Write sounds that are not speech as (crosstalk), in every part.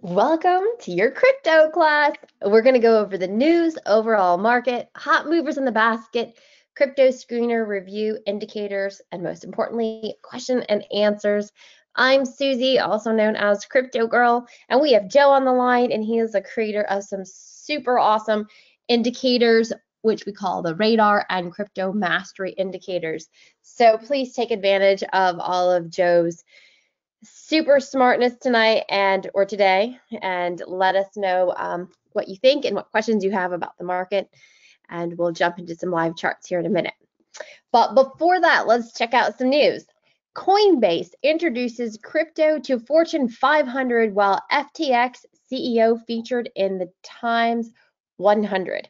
Welcome to your crypto class. We're going to go over the news, overall market, hot movers in the basket, crypto screener review indicators, and most importantly, question and answers. I'm Susie, also known as Crypto Girl, and we have Joe on the line, and he is the creator of some super awesome indicators, which we call the radar and crypto mastery indicators. So please take advantage of all of Joe's super smartness tonight and or today and let us know um, what you think and what questions you have about the market. And we'll jump into some live charts here in a minute. But before that let's check out some news. Coinbase introduces crypto to fortune 500 while ftx ceo featured in the times 100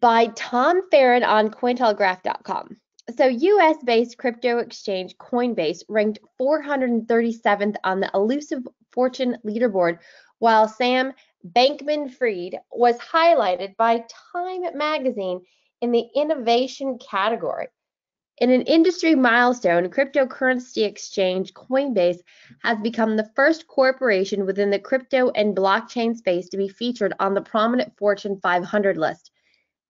by tom farron on cointelegraph.com so, US based crypto exchange Coinbase ranked 437th on the elusive Fortune leaderboard, while Sam Bankman Fried was highlighted by Time magazine in the innovation category. In an industry milestone, cryptocurrency exchange Coinbase has become the first corporation within the crypto and blockchain space to be featured on the prominent Fortune 500 list.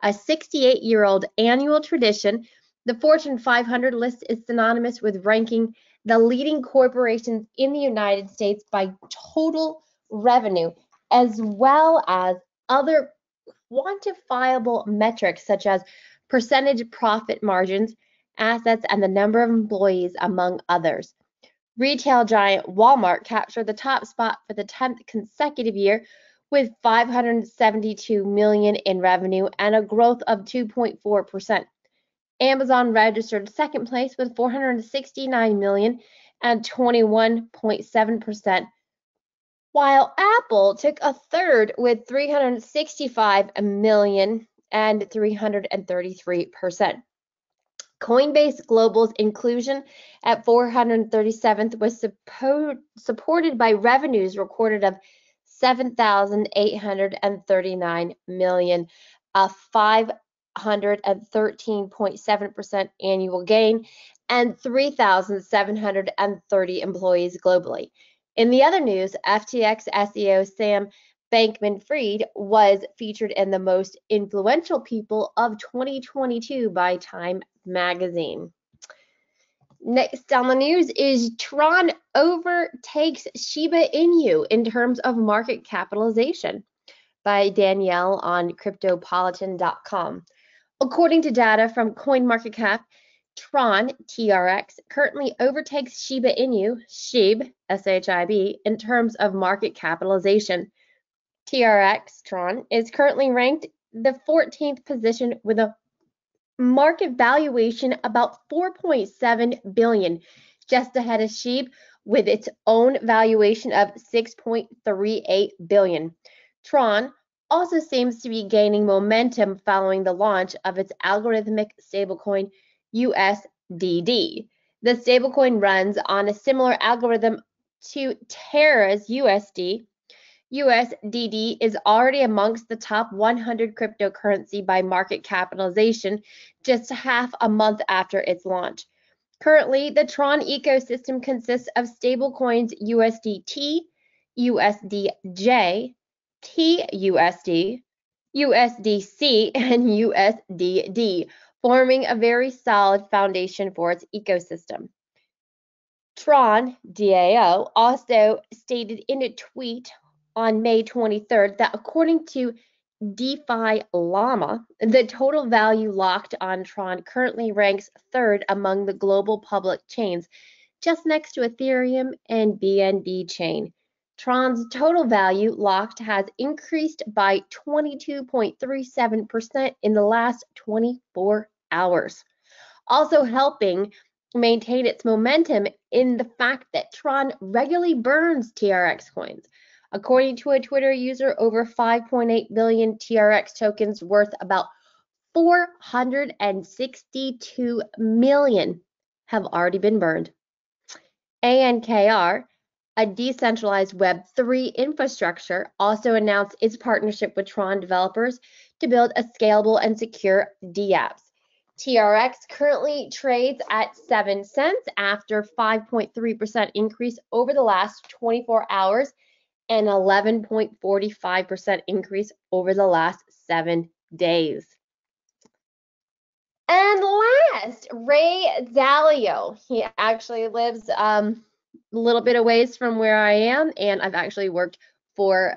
A 68 year old annual tradition the Fortune 500 list is synonymous with ranking the leading corporations in the United States by total revenue, as well as other quantifiable metrics such as percentage profit margins, assets, and the number of employees, among others. Retail giant Walmart captured the top spot for the 10th consecutive year with 572 million in revenue and a growth of 2.4%. Amazon registered second place with 469 million and 21.7%, while Apple took a third with 365 million and 333%. Coinbase Global's inclusion at 437th was suppo- supported by revenues recorded of 7,839 million, a 5 113.7% annual gain and 3,730 employees globally. In the other news, FTX CEO Sam Bankman Fried was featured in the most influential people of 2022 by Time magazine. Next on the news is Tron overtakes Shiba Inu in terms of market capitalization by Danielle on cryptopolitan.com. According to data from CoinMarketCap, Tron TRX currently overtakes Shiba Inu, SHIB, S-H-I-B, in terms of market capitalization. TRX Tron is currently ranked the 14th position with a market valuation about 4.7 billion, just ahead of SHIB with its own valuation of 6.38 billion. Tron also seems to be gaining momentum following the launch of its algorithmic stablecoin USDD. The stablecoin runs on a similar algorithm to Terra's USD. USDD is already amongst the top 100 cryptocurrency by market capitalization just half a month after its launch. Currently, the Tron ecosystem consists of stablecoins USDT, USDJ, TUSD, USDC, and USDD, forming a very solid foundation for its ecosystem. Tron DAO also stated in a tweet on May 23rd that according to DeFi Llama, the total value locked on Tron currently ranks third among the global public chains, just next to Ethereum and BNB chain. Tron's total value locked has increased by 22.37% in the last 24 hours. Also helping maintain its momentum in the fact that Tron regularly burns TRX coins. According to a Twitter user, over 5.8 billion TRX tokens worth about 462 million have already been burned. ANKR a decentralized Web3 infrastructure, also announced its partnership with Tron developers to build a scalable and secure dApps. TRX currently trades at 7 cents after 5.3% increase over the last 24 hours and 11.45% increase over the last seven days. And last, Ray Dalio. He actually lives um, a little bit away from where I am, and I've actually worked for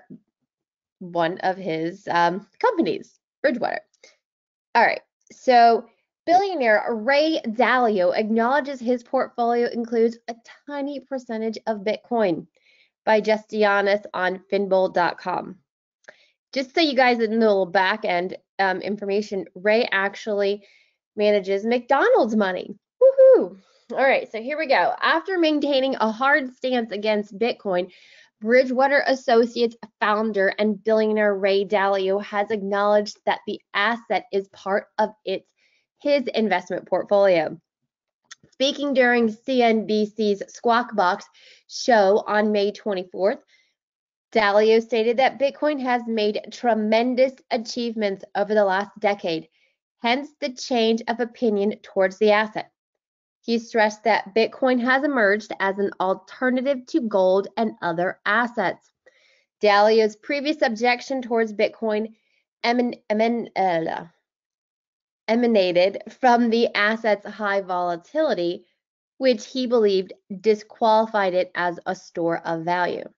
one of his um, companies, Bridgewater. All right, so billionaire Ray Dalio acknowledges his portfolio includes a tiny percentage of Bitcoin by Justianus on finbold.com. Just so you guys know little back end um, information, Ray actually manages McDonald's money. Woohoo! All right, so here we go. After maintaining a hard stance against Bitcoin, Bridgewater Associates founder and billionaire Ray Dalio has acknowledged that the asset is part of its his investment portfolio. Speaking during CNBC's Squawk Box show on May 24th, Dalio stated that Bitcoin has made tremendous achievements over the last decade hence the change of opinion towards the asset. He stressed that Bitcoin has emerged as an alternative to gold and other assets. Dalio's previous objection towards Bitcoin uh, emanated from the asset's high volatility, which he believed disqualified it as a store of value.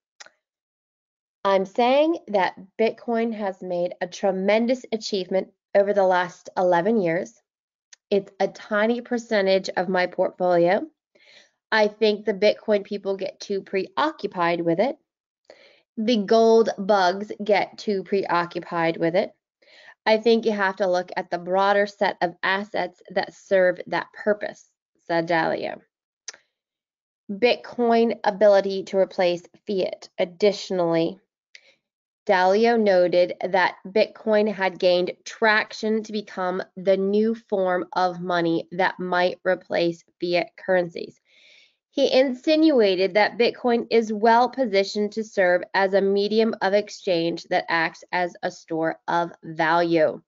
I'm saying that Bitcoin has made a tremendous achievement over the last 11 years. It's a tiny percentage of my portfolio. I think the Bitcoin people get too preoccupied with it. The gold bugs get too preoccupied with it. I think you have to look at the broader set of assets that serve that purpose, said Dalio. Bitcoin ability to replace fiat. Additionally, Dalio noted that Bitcoin had gained traction to become the new form of money that might replace fiat currencies. He insinuated that Bitcoin is well positioned to serve as a medium of exchange that acts as a store of value.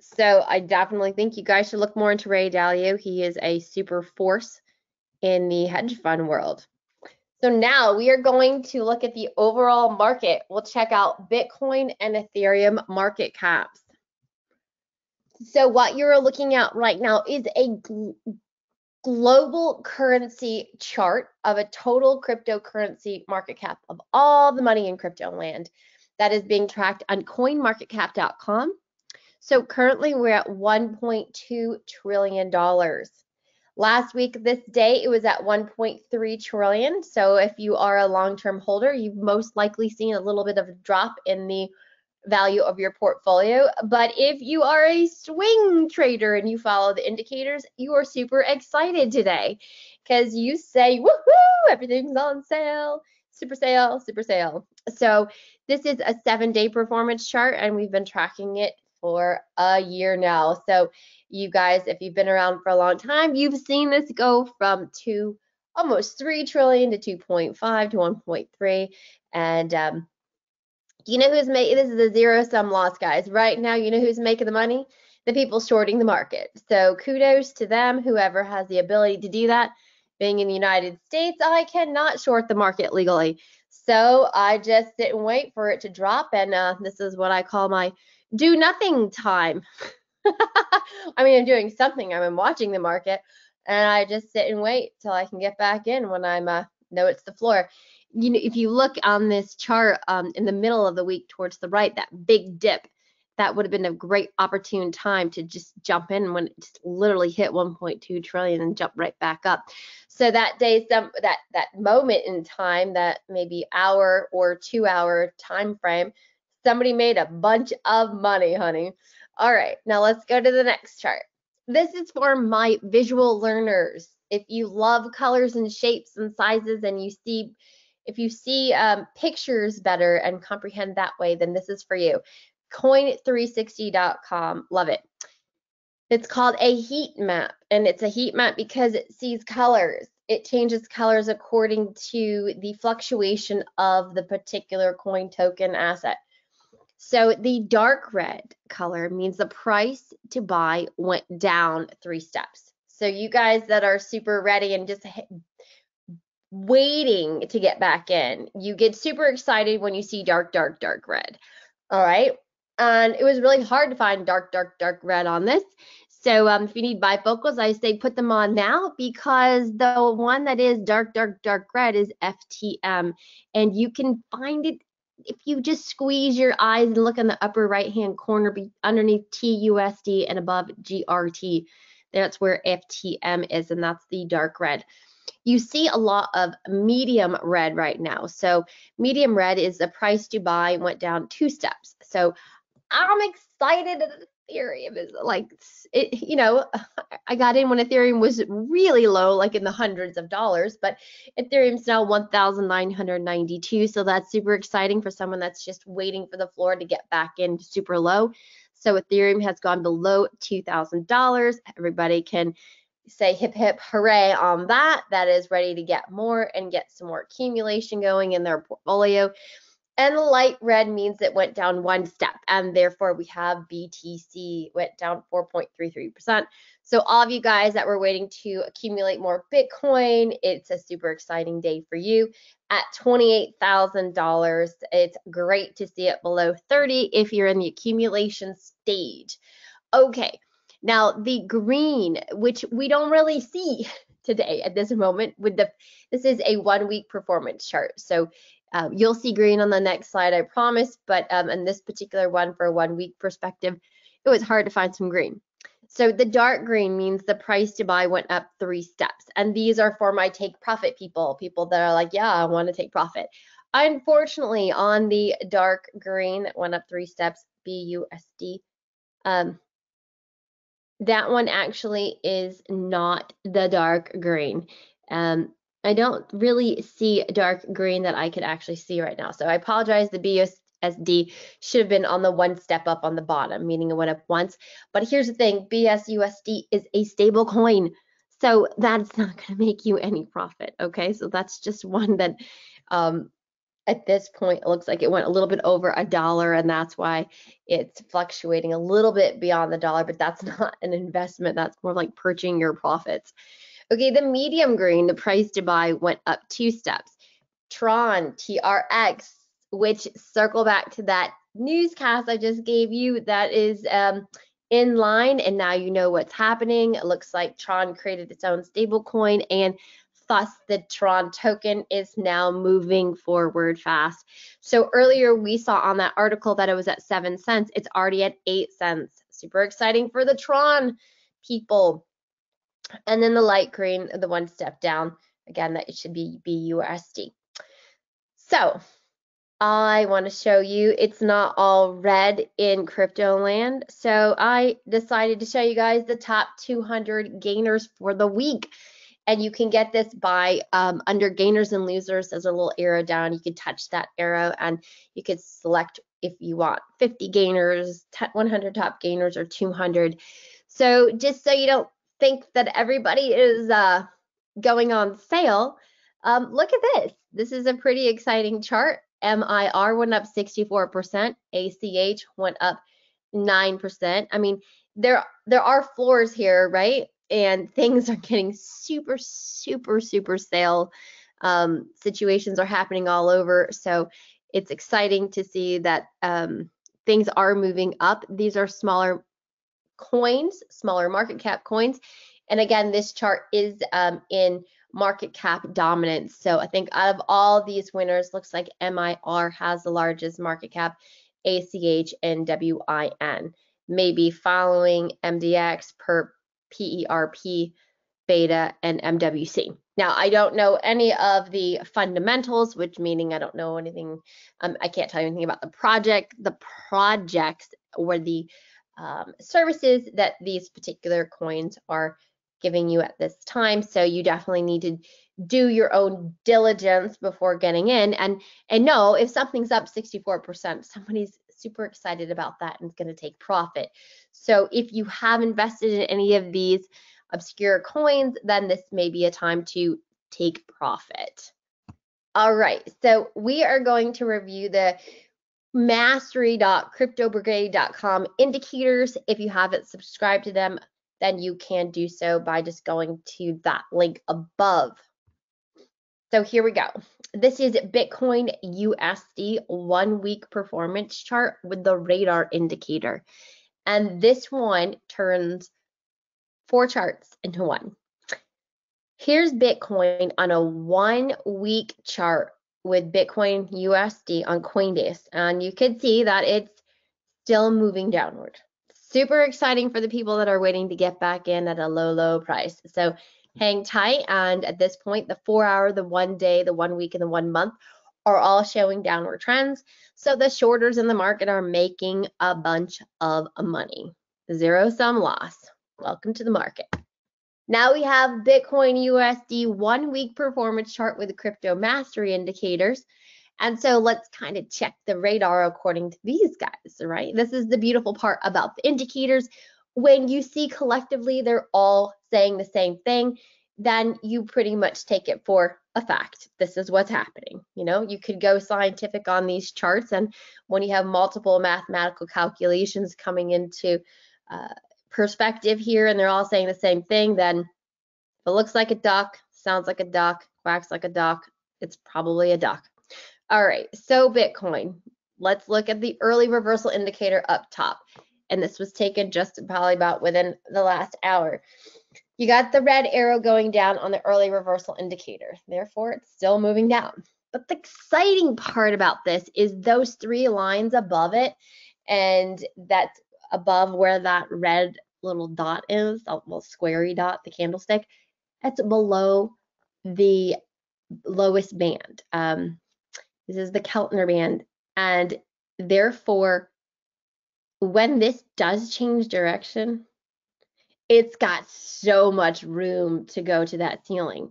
So I definitely think you guys should look more into Ray Dalio. He is a super force in the hedge fund world. So now we are going to look at the overall market. We'll check out Bitcoin and Ethereum market caps. So what you're looking at right now is a gl global currency chart of a total cryptocurrency market cap of all the money in crypto land that is being tracked on coinmarketcap.com. So currently we're at 1.2 trillion dollars. Last week, this day, it was at 1.3 trillion. So if you are a long-term holder, you've most likely seen a little bit of a drop in the value of your portfolio. But if you are a swing trader and you follow the indicators, you are super excited today because you say, woohoo, everything's on sale, super sale, super sale. So this is a seven day performance chart and we've been tracking it for a year now. So you guys, if you've been around for a long time, you've seen this go from two, almost 3 trillion to 2.5 to 1.3. And um, you know who's making, this is a zero sum loss, guys. Right now, you know who's making the money? The people shorting the market. So kudos to them, whoever has the ability to do that. Being in the United States, I cannot short the market legally. So I just sit and wait for it to drop. And uh, this is what I call my do nothing time. (laughs) I mean, I'm doing something. I'm watching the market, and I just sit and wait till I can get back in when I'm uh, know it's the floor. You know, if you look on this chart um, in the middle of the week towards the right, that big dip, that would have been a great opportune time to just jump in when it just literally hit 1.2 trillion and jump right back up. So that day, some that that moment in time, that maybe hour or two hour time frame, somebody made a bunch of money, honey. All right, now let's go to the next chart. This is for my visual learners. If you love colors and shapes and sizes and you see, if you see um, pictures better and comprehend that way, then this is for you. Coin360.com, love it. It's called a heat map, and it's a heat map because it sees colors. It changes colors according to the fluctuation of the particular coin token asset. So the dark red color means the price to buy went down three steps. So you guys that are super ready and just waiting to get back in. You get super excited when you see dark, dark, dark red. All right. And it was really hard to find dark, dark, dark red on this. So um, if you need bifocals, I say put them on now because the one that is dark, dark, dark red is FTM. And you can find it if you just squeeze your eyes and look in the upper right hand corner underneath TUSD and above GRT. That's where FTM is, and that's the dark red. You see a lot of medium red right now. So medium red is the price to buy went down two steps. So I'm excited Ethereum is like, it, you know, (laughs) I got in when Ethereum was really low, like in the hundreds of dollars, but Ethereum's now 1,992. So that's super exciting for someone that's just waiting for the floor to get back in super low. So Ethereum has gone below $2,000. Everybody can say hip hip hooray on that. That is ready to get more and get some more accumulation going in their portfolio. And light red means it went down one step, and therefore we have BTC went down 4.33%. So all of you guys that were waiting to accumulate more Bitcoin, it's a super exciting day for you. At $28,000, it's great to see it below 30 if you're in the accumulation stage. Okay, now the green, which we don't really see (laughs) today at this moment with the this is a one week performance chart so um, you'll see green on the next slide, I promise, but um, in this particular one for one week perspective, it was hard to find some green. So the dark green means the price to buy went up three steps. And these are for my take profit people, people that are like, yeah, I want to take profit. Unfortunately, on the dark green that went up three steps, BUSD, um, that one actually is not the dark green. Um, I don't really see dark green that I could actually see right now. So I apologize. The BUSD should have been on the one step up on the bottom, meaning it went up once. But here's the thing, BSUSD is a stable coin. So that's (laughs) not going to make you any profit. Okay, so that's just one that um, at this point it looks like it went a little bit over a dollar and that's why it's fluctuating a little bit beyond the dollar, but that's (laughs) not an investment. That's more like purchasing your profits. Okay, the medium green, the price to buy went up two steps. Tron, TRX, which circle back to that newscast I just gave you that is um, in line and now you know what's happening. It looks like Tron created its own stable coin and thus the Tron token is now moving forward fast. So earlier we saw on that article that it was at 7 cents. It's already at 8 cents. Super exciting for the Tron people. And then the light green, the one step down, again, that it should be BUSD. So I want to show you it's not all red in crypto land. So I decided to show you guys the top 200 gainers for the week. And you can get this by um, under gainers and losers. There's a little arrow down. You can touch that arrow and you could select if you want 50 gainers, 100 top gainers, or 200. So just so you don't think that everybody is uh, going on sale, um, look at this. This is a pretty exciting chart. MIR went up 64%, ACH went up 9%. I mean, there there are floors here, right? And (laughs) things are getting super, super, super sale. Um, situations are happening all over. So it's exciting to see that um, things are moving up. These are smaller coins, smaller market cap coins. And again, this chart is um, in market cap dominance. So I think out of all these winners, looks like MIR has the largest market cap, ACH and WIN, maybe following MDX per PERP, Beta, and MWC. Now, I don't know any of the fundamentals, which meaning I don't know anything, um, I can't tell you anything about the project, the projects, or the um, services that these particular coins are giving you at this time. So you definitely need to do your own diligence before getting in and and know if something's up 64%, somebody's super excited about that and is going to take profit. So if you have invested in any of these obscure coins, then this may be a time to take profit. All right, so we are going to review the mastery.cryptobrigade.com indicators. If you haven't subscribed to them, then you can do so by just going to that link above. So here we go. This is Bitcoin USD one week performance chart with the radar indicator. And this one turns four charts into one. Here's Bitcoin on a one week chart with Bitcoin USD on Coinbase. And you can see that it's still moving downward. Super exciting for the people that are waiting to get back in at a low, low price. So hang tight. And at this point, the four hour, the one day, the one week, and the one month are all showing downward trends. So the shorters in the market are making a bunch of money. Zero sum loss. Welcome to the market. Now we have Bitcoin USD one week performance chart with crypto mastery indicators. And so let's kind of check the radar according to these guys, right? This is the beautiful part about the indicators. When you see collectively they're all saying the same thing, then you pretty much take it for a fact. This is what's happening. You know, you could go scientific on these charts, and when you have multiple mathematical calculations coming into uh, perspective here and they're all saying the same thing, then if it looks like a duck, sounds like a duck, quacks like a duck, it's probably a duck. All right, so Bitcoin. Let's look at the early reversal indicator up top. And this was taken just probably about within the last hour. You got the red arrow going down on the early reversal indicator. Therefore, it's still moving down. But the exciting part about this is those three lines above it and that's above where that red little dot is, a little squarey dot, the candlestick, that's below the lowest band. Um, this is the Keltner band. And therefore, when this does change direction, it's got so much room to go to that ceiling.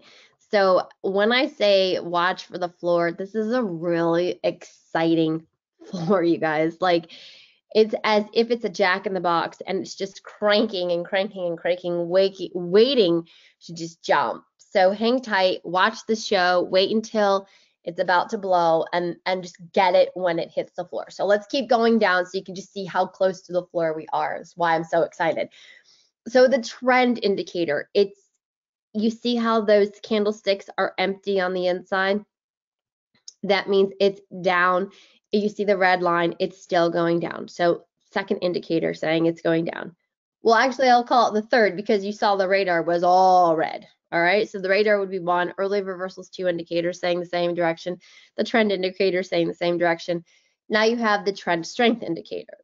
So when I say watch for the floor, this is a really exciting (laughs) floor, you guys. Like it's as if it's a jack in the box and it's just cranking and cranking and cranking, waking, waiting to just jump. So hang tight, watch the show, wait until it's about to blow and and just get it when it hits the floor. So let's keep going down so you can just see how close to the floor we are. Is why I'm so excited. So the trend indicator, it's you see how those candlesticks are empty on the inside? That means it's down you see the red line, it's still going down. So second indicator saying it's going down. Well, actually, I'll call it the third because you saw the radar was all red. All right, so the radar would be one, early reversals two indicators saying the same direction, the trend indicator saying the same direction. Now you have the trend strength indicator,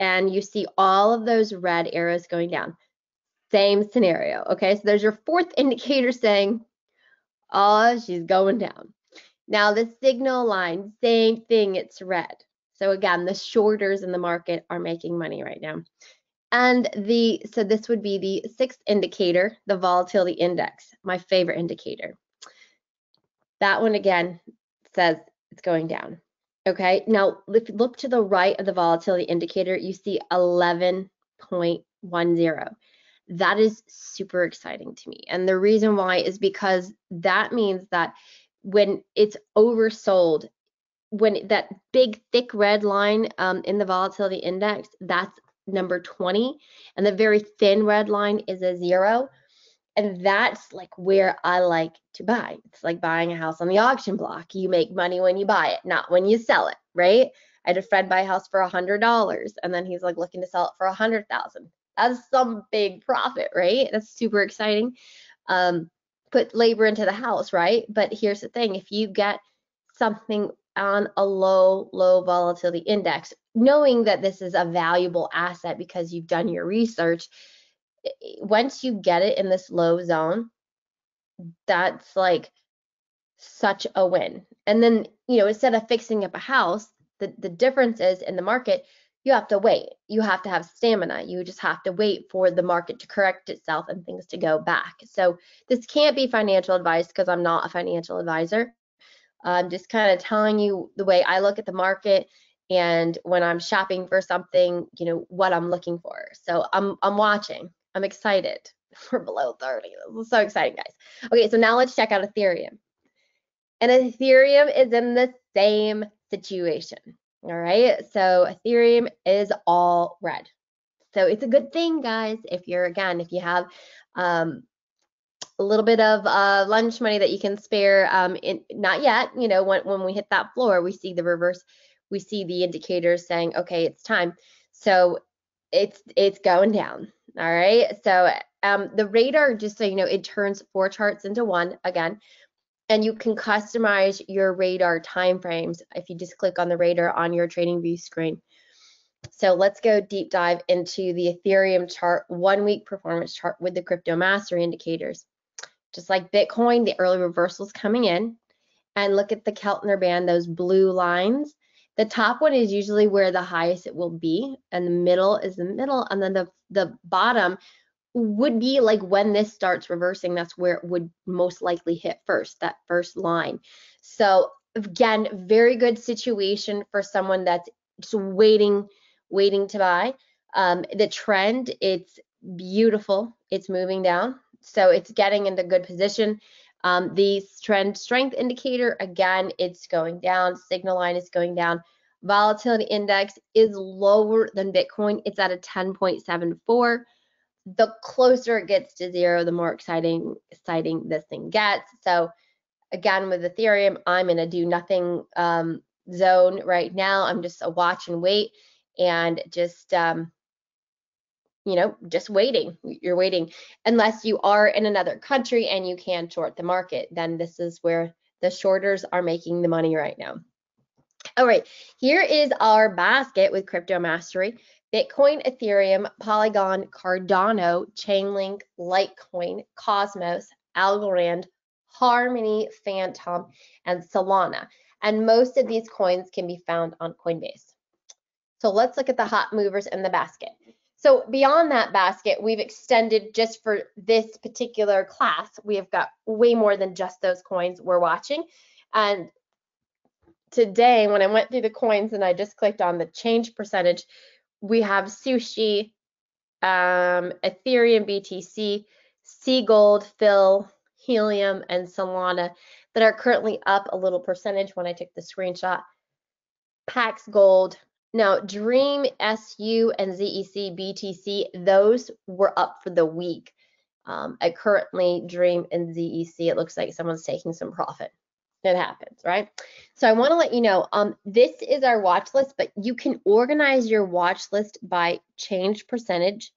and you see all of those red arrows going down. Same scenario. Okay, so there's your fourth indicator saying, oh, she's going down. Now the signal line, same thing, it's red. So again, the shorters in the market are making money right now. And the so this would be the sixth indicator, the volatility index, my favorite indicator. That one again says it's going down. Okay, now if you look to the right of the volatility indicator, you see 11.10. That is super exciting to me. And the reason why is because that means that when it's oversold, when that big thick red line um, in the volatility index, that's number 20, and the very thin red line is a zero. And that's like where I like to buy. It's like buying a house on the auction block. You make money when you buy it, not when you sell it, right? I had a friend buy a house for a hundred dollars, and then he's like looking to sell it for a hundred thousand. That's some big profit, right? That's super exciting. Um, put labor into the house, right? But here's the thing if you get something on a low, low volatility index, knowing that this is a valuable asset because you've done your research, once you get it in this low zone, that's like such a win. And then, you know, instead of fixing up a house, the, the difference is in the market, you have to wait. You have to have stamina. You just have to wait for the market to correct itself and things to go back. So this can't be financial advice because I'm not a financial advisor. I'm just kind of telling you the way I look at the market and when I'm shopping for something, you know, what I'm looking for. So I'm I'm watching. I'm excited. (laughs) We're below 30. This is so exciting, guys. Okay, so now let's check out Ethereum. And Ethereum is in the same situation. All right, so Ethereum is all red. So it's a good thing, guys, if you're, again, if you have um, a little bit of uh, lunch money that you can spare. Um, in, not yet, you know, when, when we hit that floor, we see the reverse, we see the indicators saying, okay, it's time. So it's it's going down. All right. So um, the radar, just so you know, it turns four charts into one again, and you can customize your radar timeframes if you just click on the radar on your TradingView screen. So let's go deep dive into the Ethereum chart, one week performance chart with the crypto mastery indicators. Just like Bitcoin, the early reversals coming in. And look at the Keltner band, those blue lines. The top one is usually where the highest it will be, and the middle is the middle, and then the, the bottom would be like when this starts reversing, that's where it would most likely hit first, that first line. So again, very good situation for someone that's just waiting, waiting to buy. Um, the trend, it's beautiful. It's moving down. So it's getting into good position. Um, the trend strength indicator, again, it's going down. Signal line is going down. Volatility index is lower than Bitcoin. It's at a 10.74. The closer it gets to zero, the more exciting, exciting this thing gets. So again, with Ethereum, I'm in a do nothing um, zone right now. I'm just a watch and wait and just um, you know, just waiting. You're waiting unless you are in another country and you can short the market. Then this is where the shorters are making the money right now. All right, here is our basket with Crypto Mastery. Bitcoin, Ethereum, Polygon, Cardano, Chainlink, Litecoin, Cosmos, Algorand, Harmony, Fantom, and Solana. And most of these coins can be found on Coinbase. So let's look at the hot movers in the basket. So beyond that basket, we've extended just for this particular class, we have got way more than just those coins we're watching. And today, when I went through the coins and I just clicked on the change percentage, we have Sushi, um, Ethereum BTC, Seagold, FIL, Helium, and Solana that are currently up a little percentage when I took the screenshot. Pax Gold, now, Dream, SU, and ZEC, BTC, those were up for the week. Um, I currently Dream and ZEC, it looks like someone's taking some profit. It happens, right? So I want to let you know, um, this is our watch list, but you can organize your watch list by change percentage,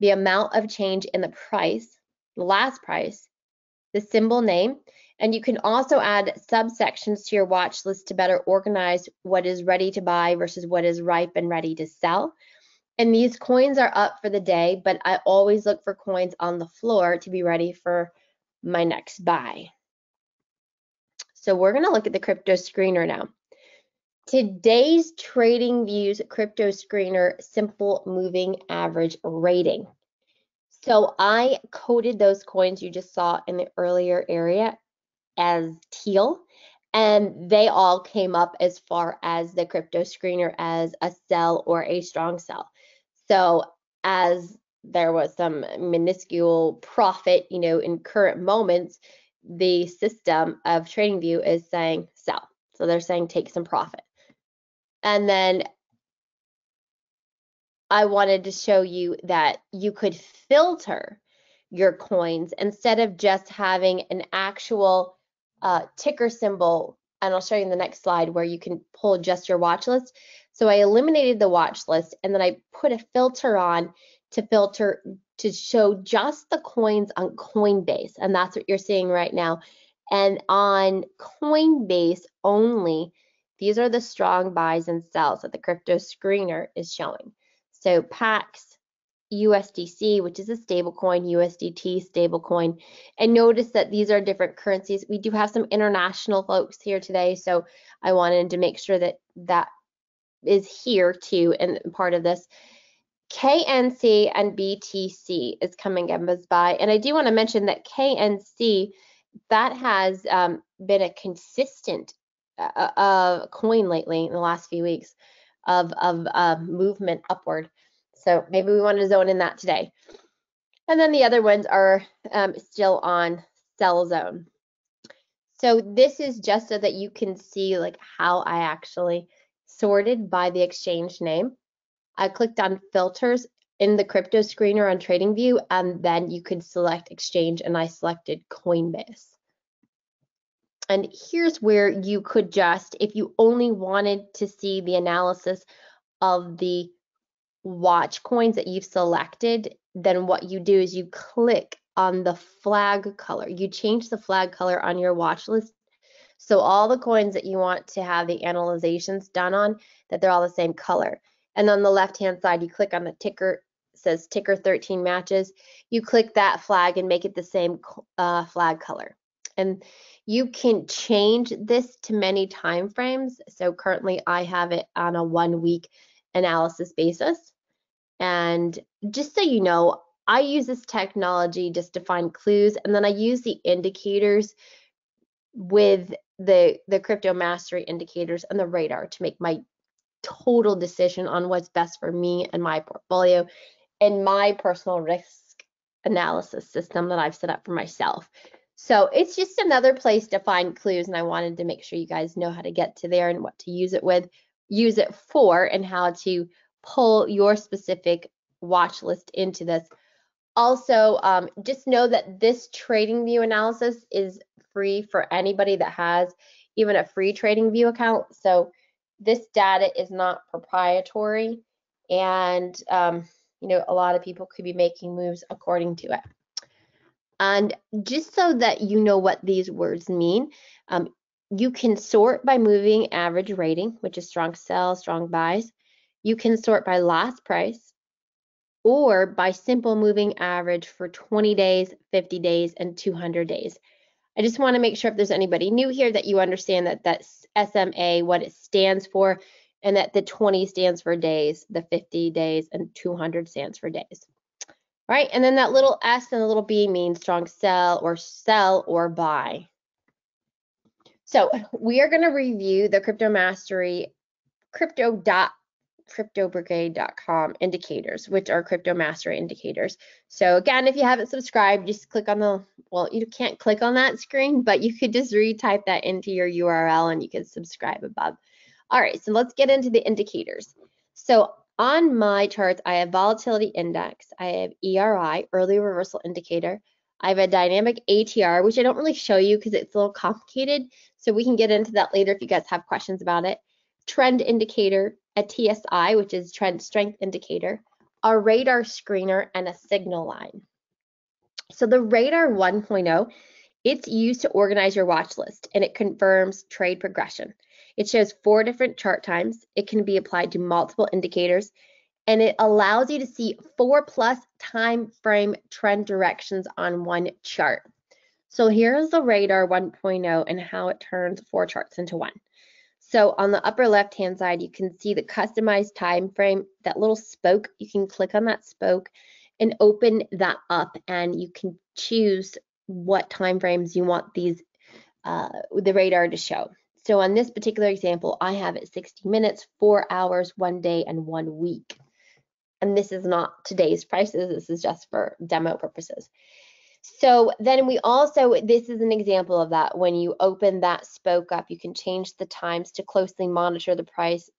the amount of change in the price, the last price, the symbol name, and you can also add subsections to your watch list to better organize what is ready to buy versus what is ripe and ready to sell. And these coins are up for the day, but I always look for coins on the floor to be ready for my next buy. So we're going to look at the crypto screener now. Today's TradingView's crypto screener simple moving average rating. So I coded those coins you just saw in the earlier area as teal and they all came up as far as the crypto screener as a sell or a strong sell. So as there was some minuscule profit, you know, in current moments, the system of TradingView is saying sell. So they're saying take some profit. And then I wanted to show you that you could filter your coins instead of just having an actual uh, ticker symbol, and I'll show you in the next slide where you can pull just your watch list. So I eliminated the watch list and then I put a filter on to filter to show just the coins on Coinbase. And that's what you're seeing right now. And on Coinbase only, these are the strong buys and sells that the crypto screener is showing. So PAX, USDC, which is a stablecoin, USDT stablecoin. And notice that these are different currencies. We do have some international folks here today, so I wanted to make sure that that is here too and part of this. KNC and BTC is coming up as buy. And I do want to mention that KNC, that has um, been a consistent uh, uh, coin lately in the last few weeks of, of uh, movement upward. So maybe we want to zone in that today. And then the other ones are um, still on sell zone. So this is just so that you can see like how I actually sorted by the exchange name. I clicked on filters in the crypto screener on TradingView, and then you could select exchange, and I selected Coinbase. And here's where you could just, if you only wanted to see the analysis of the watch coins that you've selected, then what you do is you click on the flag color. You change the flag color on your watch list. So all the coins that you want to have the analyzations done on, that they're all the same color. And on the left-hand side, you click on the ticker, says ticker 13 matches. You click that flag and make it the same uh, flag color. And you can change this to many time frames. So currently I have it on a one week analysis basis. And just so you know, I use this technology just to find clues, and then I use the indicators with the the crypto mastery indicators and the radar to make my total decision on what's best for me and my portfolio and my personal risk analysis system that I've set up for myself. So it's just another place to find clues, and I wanted to make sure you guys know how to get to there and what to use it with, use it for, and how to pull your specific watch list into this. Also, um, just know that this TradingView analysis is free for anybody that has even a free TradingView account. So this data is not proprietary, and um, you know a lot of people could be making moves according to it. And just so that you know what these words mean, um, you can sort by moving average rating, which is strong sell, strong buys. You can sort by last price or by simple moving average for 20 days, 50 days, and 200 days. I just want to make sure if there's anybody new here that you understand that that's SMA, what it stands for, and that the 20 stands for days, the 50 days, and 200 stands for days right? And then that little S and the little B means strong sell or sell or buy. So we are going to review the Crypto Mastery crypto dot cryptobrigade.com indicators, which are crypto mastery indicators. So again, if you haven't subscribed, just click on the, well, you can't click on that screen, but you could just retype that into your URL and you can subscribe above. All right, so let's get into the indicators. So on my charts, I have volatility index, I have ERI, early reversal indicator, I have a dynamic ATR, which I don't really show you because it's a little complicated. So we can get into that later if you guys have questions about it. Trend indicator, a TSI, which is trend strength indicator, a radar screener, and a signal line. So the radar 1.0, it's used to organize your watch list and it confirms trade progression. It shows four different chart times. It can be applied to multiple indicators and it allows you to see four plus time frame trend directions on one chart. So here's the radar 1.0 and how it turns four charts into one. So on the upper left hand side, you can see the customized time frame, that little spoke. You can click on that spoke and open that up and you can choose what time frames you want these uh, the radar to show. So on this particular example, I have it 60 minutes, four hours, one day, and one week. And this is not today's prices, this is just for demo purposes. So then we also, this is an example of that. When you open that spoke up, you can change the times to closely monitor the price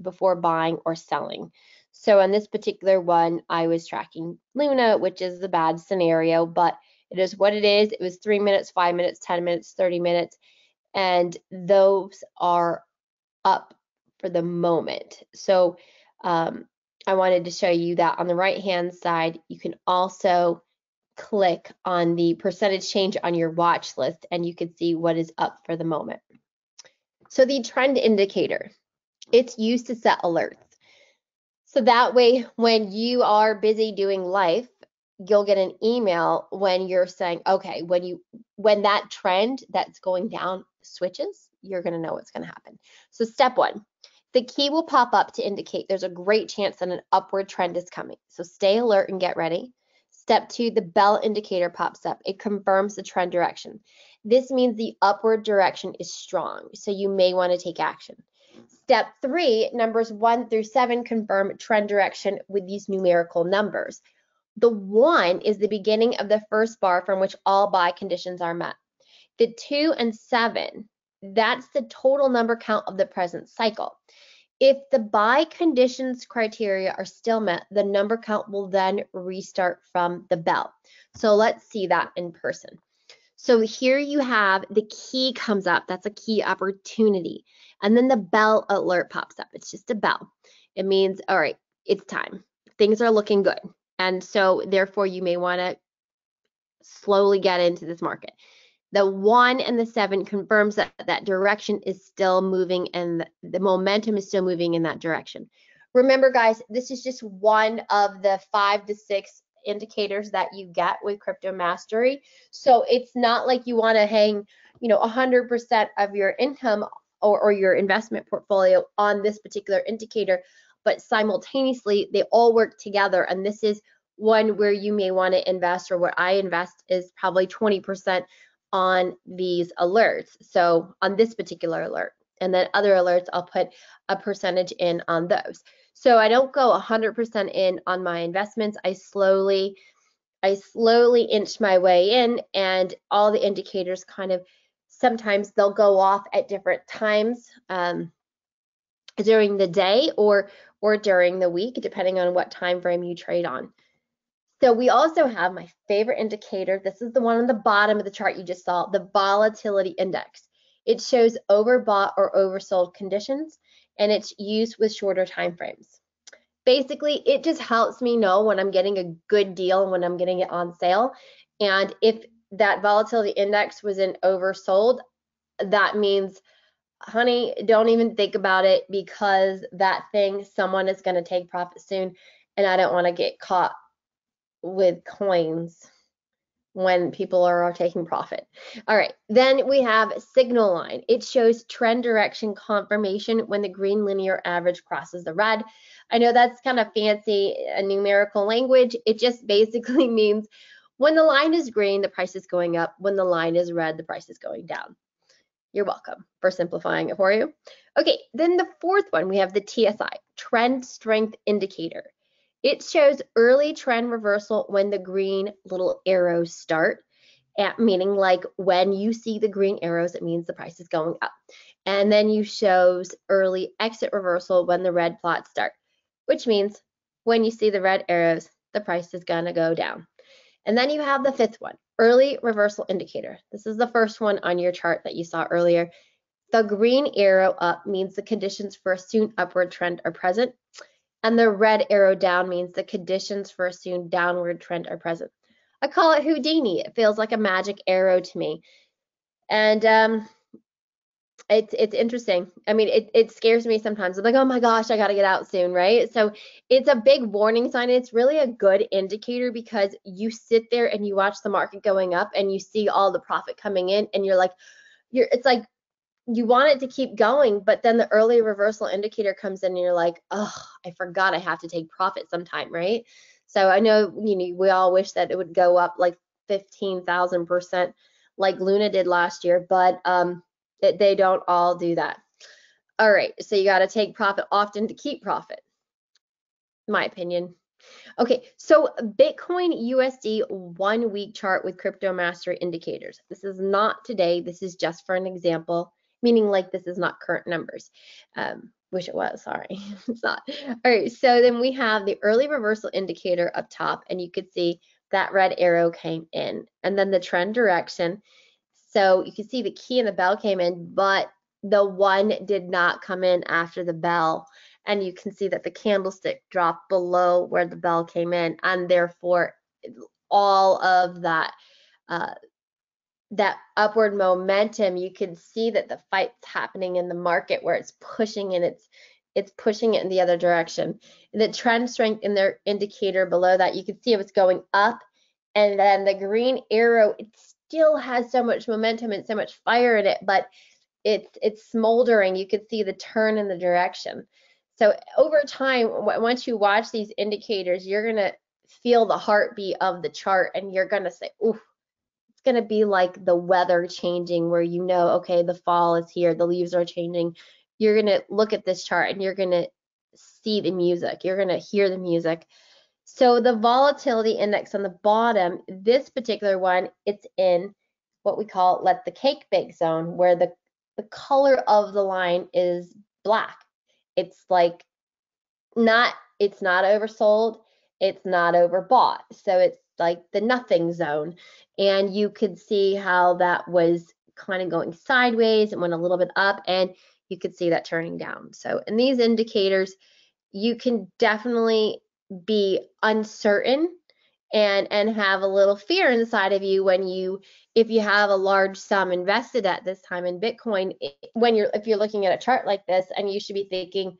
before buying or selling. So on this particular one, I was tracking Luna, which is the bad scenario, but it is what it is. It was three minutes, five minutes, 10 minutes, 30 minutes and those are up for the moment. So um, I wanted to show you that on the right hand side, you can also click on the percentage change on your watch list and you can see what is up for the moment. So the trend indicator, it's used to set alerts. So that way, when you are busy doing life, you'll get an email when you're saying, okay, when you when that trend that's going down switches, you're going to know what's going to happen. So step one, the key will pop up to indicate there's a great chance that an upward trend is coming. So stay alert and get ready. Step two, the bell indicator pops up. It confirms the trend direction. This means the upward direction is strong, so you may want to take action. Step three, numbers one through seven confirm trend direction with these numerical numbers. The one is the beginning of the first bar from which all buy conditions are met. The two and seven, that's the total number count of the present cycle. If the buy conditions criteria are still met, the number count will then restart from the bell. So let's see that in person. So here you have the key comes up. That's a key opportunity. And then the bell alert pops up. It's just a bell. It means, all right, it's time. Things are looking good. And so therefore you may want to slowly get into this market. The one and the seven confirms that that direction is still moving and the momentum is still moving in that direction. Remember, guys, this is just one of the five to six indicators that you get with crypto mastery. So it's not like you want to hang, you know, 100% of your income or, or your investment portfolio on this particular indicator, but simultaneously they all work together. And this is one where you may want to invest or where I invest is probably 20% on these alerts. So on this particular alert, and then other alerts, I'll put a percentage in on those. So I don't go 100% in on my investments. I slowly, I slowly inch my way in, and all the indicators kind of sometimes they'll go off at different times um, during the day or or during the week, depending on what time frame you trade on. So we also have my favorite indicator. This is the one on the bottom of the chart you just saw, the volatility index. It shows overbought or oversold conditions, and it's used with shorter time frames. Basically, it just helps me know when I'm getting a good deal and when I'm getting it on sale. And if that volatility index was in oversold, that means, honey, don't even think about it because that thing, someone is going to take profit soon, and I don't want to get caught with coins when people are taking profit. All right, then we have signal line. It shows trend direction confirmation when the green linear average crosses the red. I know that's kind of fancy a numerical language. It just (laughs) basically means when the line is green, the price is going up. When the line is red, the price is going down. You're welcome for simplifying it for you. Okay, then the fourth one, we have the TSI, Trend Strength Indicator. It shows early trend reversal when the green little arrows start, at, meaning like when you see the green arrows, it means the price is going up. And then you shows early exit reversal when the red plots start, which means when you see the red arrows, the price is gonna go down. And then you have the fifth one, early reversal indicator. This is the first one on your chart that you saw earlier. The green arrow up means the conditions for a soon upward trend are present and the red arrow down means the conditions for a soon downward trend are present. I call it Houdini. It feels like a magic arrow to me. And um, it's it's interesting. I mean, it, it scares me sometimes. I'm like, oh my gosh, I got to get out soon, right? So it's a big warning sign. It's really a good indicator because you sit there and you watch the market going up and you see all the profit coming in and you're like, you're it's like you want it to keep going, but then the early reversal indicator comes in and you're like, oh, I forgot I have to take profit sometime, right? So I know, you know, we all wish that it would go up like 15,000% like Luna did last year, but um, it, they don't all do that. All right, so you got to take profit often to keep profit, my opinion. Okay, so Bitcoin USD one week chart with crypto mastery indicators. This is not today, this is just for an example meaning like this is not current numbers. Um, wish it was, sorry, (laughs) it's not. All right, so then we have the early reversal indicator up top, and you could see that red arrow came in, and then the trend direction. So you can see the key and the bell came in, but the one did not come in after the bell. And you can see that the candlestick dropped below where the bell came in, and therefore all of that uh, that upward momentum, you can see that the fight's happening in the market where it's pushing and it's it's pushing it in the other direction. The trend strength in their indicator below that, you can see it was going up, and then the green arrow, it still has so much momentum and so much fire in it, but it's it's smoldering. You can see the turn in the direction. So over time, once you watch these indicators, you're gonna feel the heartbeat of the chart, and you're gonna say, "Ooh, going to be like the weather changing where you know, okay, the fall is here, the leaves are changing. You're going to look at this chart and you're going to see the music. You're going to hear the music. So the volatility index on the bottom, this particular one, it's in what we call let the cake bake zone, where the, the color of the line is black. it's like not it's not oversold, it's not overbought. So it's like the nothing zone. And you could see how that was kind of going sideways and went a little bit up and you could see that turning down. So in these indicators, you can definitely be uncertain and and have a little fear inside of you when you if you have a large sum invested at this time in bitcoin when you're if you're looking at a chart like this and you should be thinking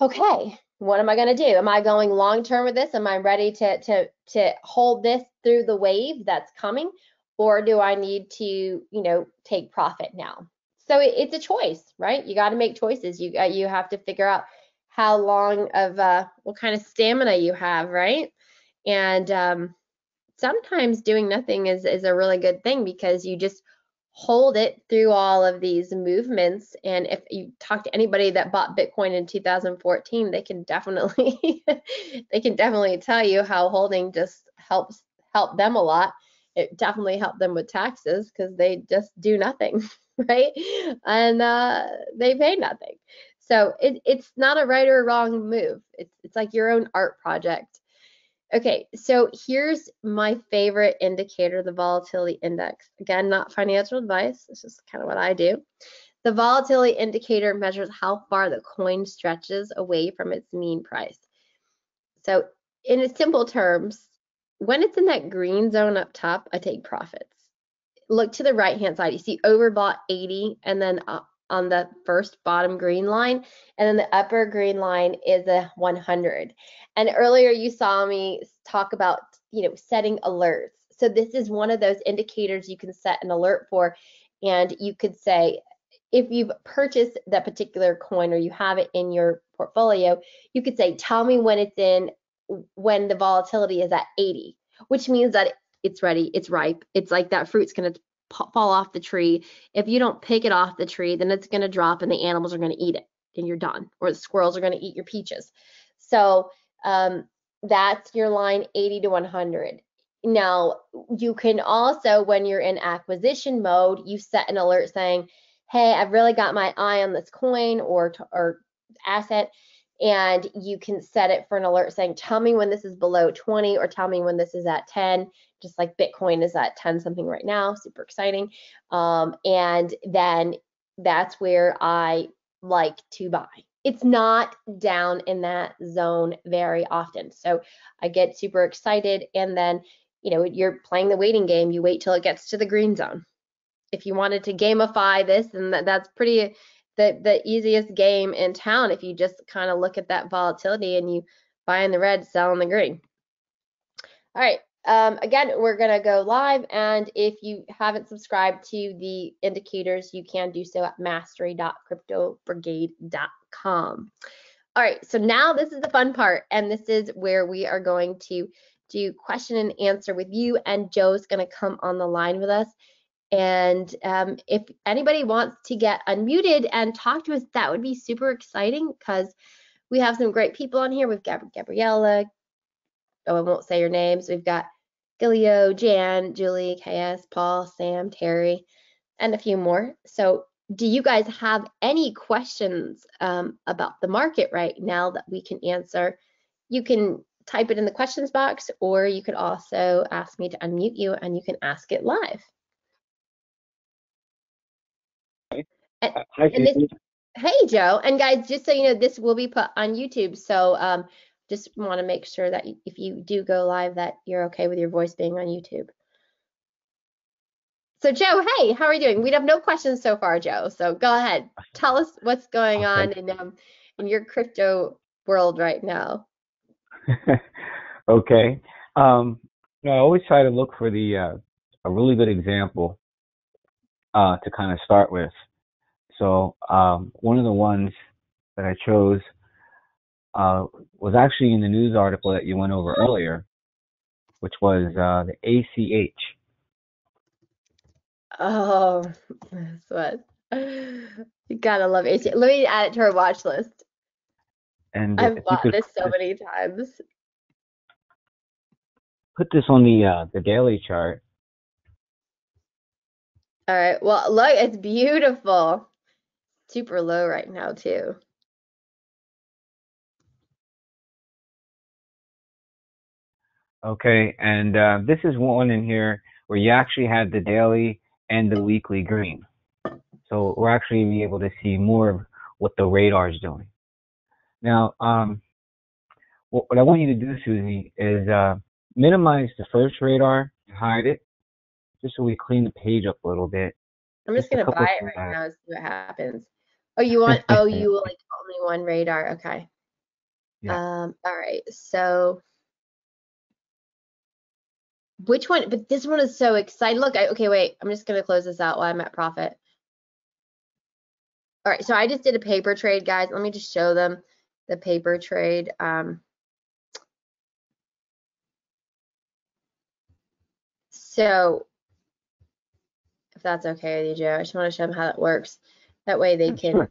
okay what am i going to do? Am i going long term with this? Am i ready to to to hold this through the wave that's coming? Or do i need to you know take profit now? So it, it's a choice right? You got to make choices. You uh, you have to figure out how long of uh what kind of stamina you have right? And um sometimes doing nothing is is a really good thing because you just hold it through all of these movements. And if you talk to anybody that bought Bitcoin in 2014, they can definitely (laughs) they can definitely tell you how holding just helps help them a lot. It definitely helped them with taxes because they just do nothing, (laughs) right? And uh, they pay nothing. So it, it's not a right or wrong move. It's it's like your own art project. Okay, so here's my favorite indicator, the volatility index. Again, not financial advice, it's just kind of what I do. The volatility indicator measures how far the coin stretches away from its mean price. So in simple terms, when it's in that green zone up top, I take profits. Look to the right hand side, you see overbought 80 and then uh, on the first bottom green line, and then the upper green line is a 100. And earlier you saw me talk about, you know, setting alerts. So this is one of those indicators you can set an alert for, and you could say, if you've purchased that particular coin or you have it in your portfolio, you could say, tell me when it's in, when the volatility is at 80, which means that it's ready, it's ripe. It's like that fruit's going to fall off the tree. If you don't pick it off the tree, then it's going to drop and the animals are going to eat it and you're done. Or the squirrels are going to eat your peaches. So um, that's your line 80 to 100. Now, you can also, when you're in acquisition mode, you set an alert saying, hey, I've really got my eye on this coin or, or asset and you can set it for an alert saying, tell me when this is below 20 or tell me when this is at 10, just like Bitcoin is at 10 something right now, super exciting. Um, and then that's where I like to buy. It's not down in that zone very often. So I get super excited and then, you know, you're playing the waiting game. You wait till it gets to the green zone. If you wanted to gamify this, and that's pretty the the easiest game in town if you just kind of look at that volatility and you buy in the red, sell in the green. All right. Um, again, we're going to go live. And if you haven't subscribed to the indicators, you can do so at mastery.cryptobrigade.com. All right. So now this is the fun part. And this is where we are going to do question and answer with you. And Joe's going to come on the line with us and um, if anybody wants to get unmuted and talk to us, that would be super exciting because we have some great people on here. We've got Gabriella. Oh, I won't say your names. We've got Gilio, Jan, Julie, KS, Paul, Sam, Terry, and a few more. So do you guys have any questions um, about the market right now that we can answer? You can type it in the questions box, or you could also ask me to unmute you and you can ask it live. And, Hi, and this, hey, Joe. And guys, just so you know, this will be put on YouTube. So um, just want to make sure that if you do go live, that you're okay with your voice being on YouTube. So Joe, hey, how are you doing? We have no questions so far, Joe. So go ahead, tell us what's going on in um, in your crypto world right now. (laughs) okay. Um, you know, I always try to look for the uh, a really good example uh, to kind of start with. So um, one of the ones that I chose uh, was actually in the news article that you went over earlier, which was uh, the ACH. Oh, that's what you gotta love ACH. Let me add it to our watch list. And I've bought this so many times. Put this on the uh, the daily chart. All right. Well, look, it's beautiful super low right now too. Okay, and uh, this is one in here where you actually had the daily and the weekly green. So we're actually be able to see more of what the radar is doing. Now, um, what, I want you to do, Susie, is uh, minimize the first radar and hide it, just so we clean the page up a little bit. I'm just, just gonna buy it right now and see what happens. Oh, you want? Oh, (laughs) you like only one radar? Okay. Yeah. Um. All right. So, which one? But this one is so exciting. Look. I, okay. Wait. I'm just gonna close this out while I'm at profit. All right. So I just did a paper trade, guys. Let me just show them the paper trade. Um. So, if that's okay with you, Joe, I just want to show them how that works. That way they can. sure.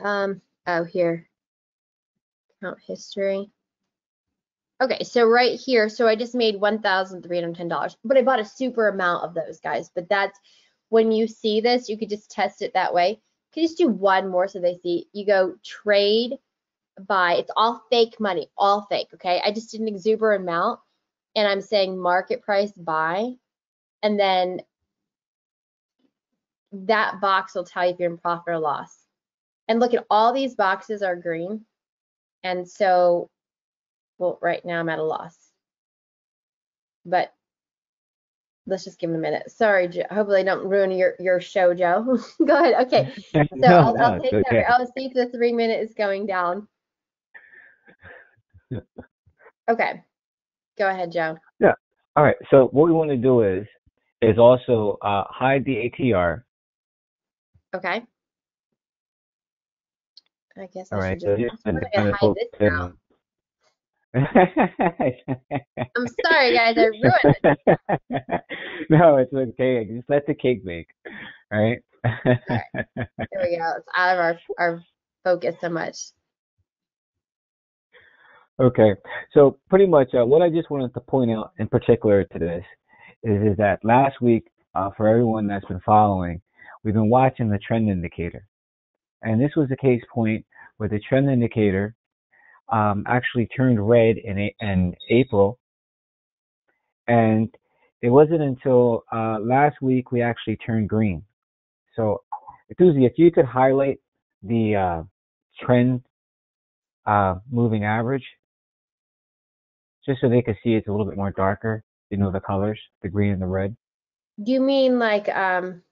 Um, oh, here. Count history. Okay, so right here, so I just made $1,310, but I bought a super amount of those guys. But that's when you see this, you could just test it that way. You could just do one more so they see. You go trade buy. It's all fake money, all fake. Okay, I just did an exuberant amount, and I'm saying market price buy, and then that box will tell you if you're in profit or loss. And look at all these boxes are green. And so, well, right now I'm at a loss. But let's just give it a minute. Sorry, Joe. Hopefully I don't ruin your, your show, Joe. (laughs) Go ahead. Okay. (laughs) So no, I'll, no, I'll take okay. that. I'll see if the three minute is going down. (laughs) Okay. Go ahead, Joe. Yeah. All right. So what we want to do is is also uh, hide the ATR. Okay. I guess All I right. should So just, just I'm gonna hide this now. I'm sorry, guys. I ruined it. (laughs) no, it's okay. Just let the cake bake. All right. There we go. It's out of our, our focus so much. Okay, so pretty much uh, what I just wanted to point out in particular to this is, is that last week, uh, for everyone that's been following, we've been watching the trend indicator. And this was a case point where the trend indicator um, actually turned red in, a- in April. And it wasn't until uh, last week we actually turned green. So, Susie, if you could highlight the uh, trend uh, moving average, just so they could see it's a little bit more darker. You know the colors, the green and the red. You mean like um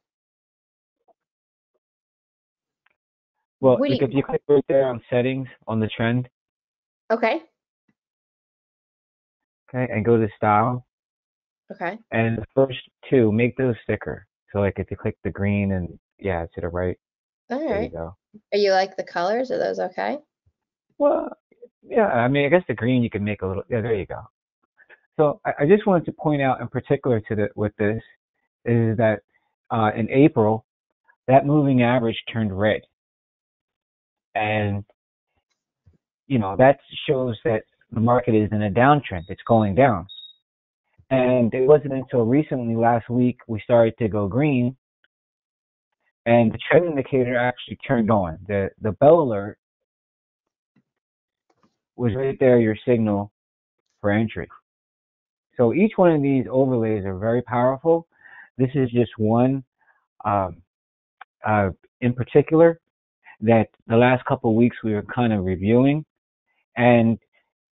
Well, you- if you click right there on settings on the trend, okay, okay, and go to style, okay. and the first two make those thicker. So like if you click the green and yeah, to the right, All there you go. Are you like the colors? Are those okay? Well, yeah, I mean, I guess the green you can make a little. Yeah, there you go. So I, I just wanted to point out in particular to the with this is that uh, in April that moving average turned red, and you know that shows that the market is in a downtrend. It's going down, and it wasn't until recently last week we started to go green, and the trend indicator actually turned on. The the bell alert was right there your signal for entry. So each one of these overlays are very powerful. This is just one um, uh, in particular that the last couple of weeks we were kind of reviewing. And,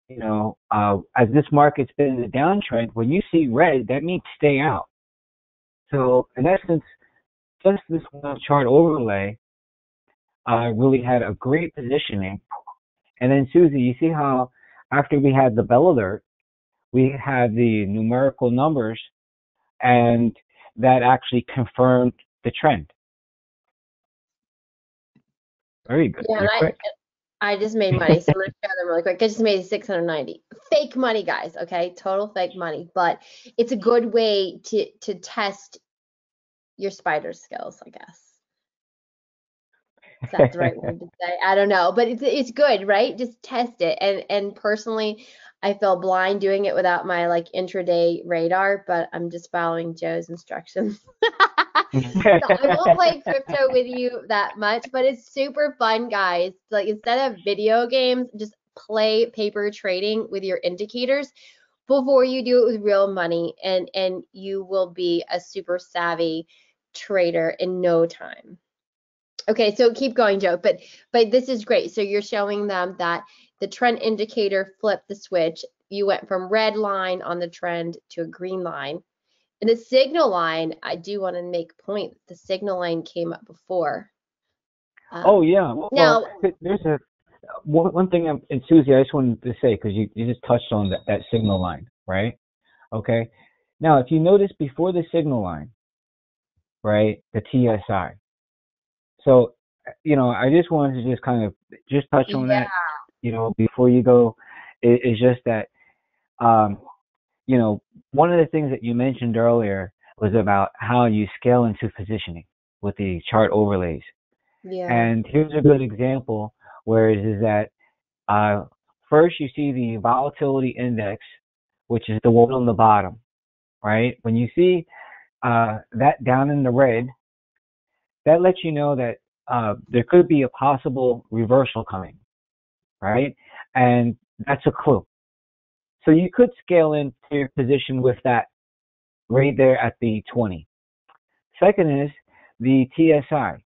you know, uh, as this market's been in a downtrend, when you see red, that means stay out. So in essence, just this one chart overlay uh, really had a great positioning and then Susie, you see how after we had the bell alert, we had the numerical numbers and that actually confirmed the trend. Very good. Yeah, I. I just made money, so I'm gonna show them really quick. I just made 690. Fake money, guys. Okay, total fake money, but it's a good way to to test your spider skills, I guess. Is that the right word to say? I don't know, but it's it's good, right? Just test it. And and personally, I feel blind doing it without my like intraday radar, but I'm just following Joe's instructions. (laughs) So I won't (laughs) play crypto with you that much, but it's super fun, guys. Like instead of video games, just play paper trading with your indicators. before you do it with real money and and you will be a super savvy trader in no time. Okay, so keep going, Joe. But but this is great. So you're showing them that the trend indicator flipped the switch. You went from red line on the trend to a green line. And the signal line, I do want to make point. The signal line came up before. Um, oh yeah. Well, now there's a one, one thing, I'm, and Susie, I just wanted to say because you, you just touched on that, that signal line, right? Okay. Now, if you notice before the signal line, right, the TSI. So, you know, I just wanted to just kind of just touch on yeah. that, you know, before you go. It, it's just that, um, you know, one of the things that you mentioned earlier was about how you scale into positioning with the chart overlays. Yeah. And here's a good example where it is that uh, first you see the volatility index, which is the one on the bottom, right? When you see uh, that down in the red, that lets you know that uh, there could be a possible reversal coming, right? And that's a clue. So you could scale into your position with that right there at the 20. Second is the TSI.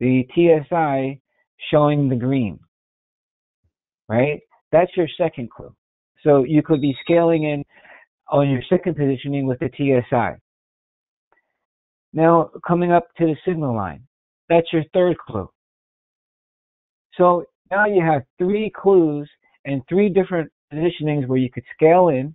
The TSI showing the green, right? That's your second clue. So you could be scaling in on your second positioning with the TSI. Now coming up to the signal line, that's your third clue. So now you have three clues and three different positionings where you could scale in.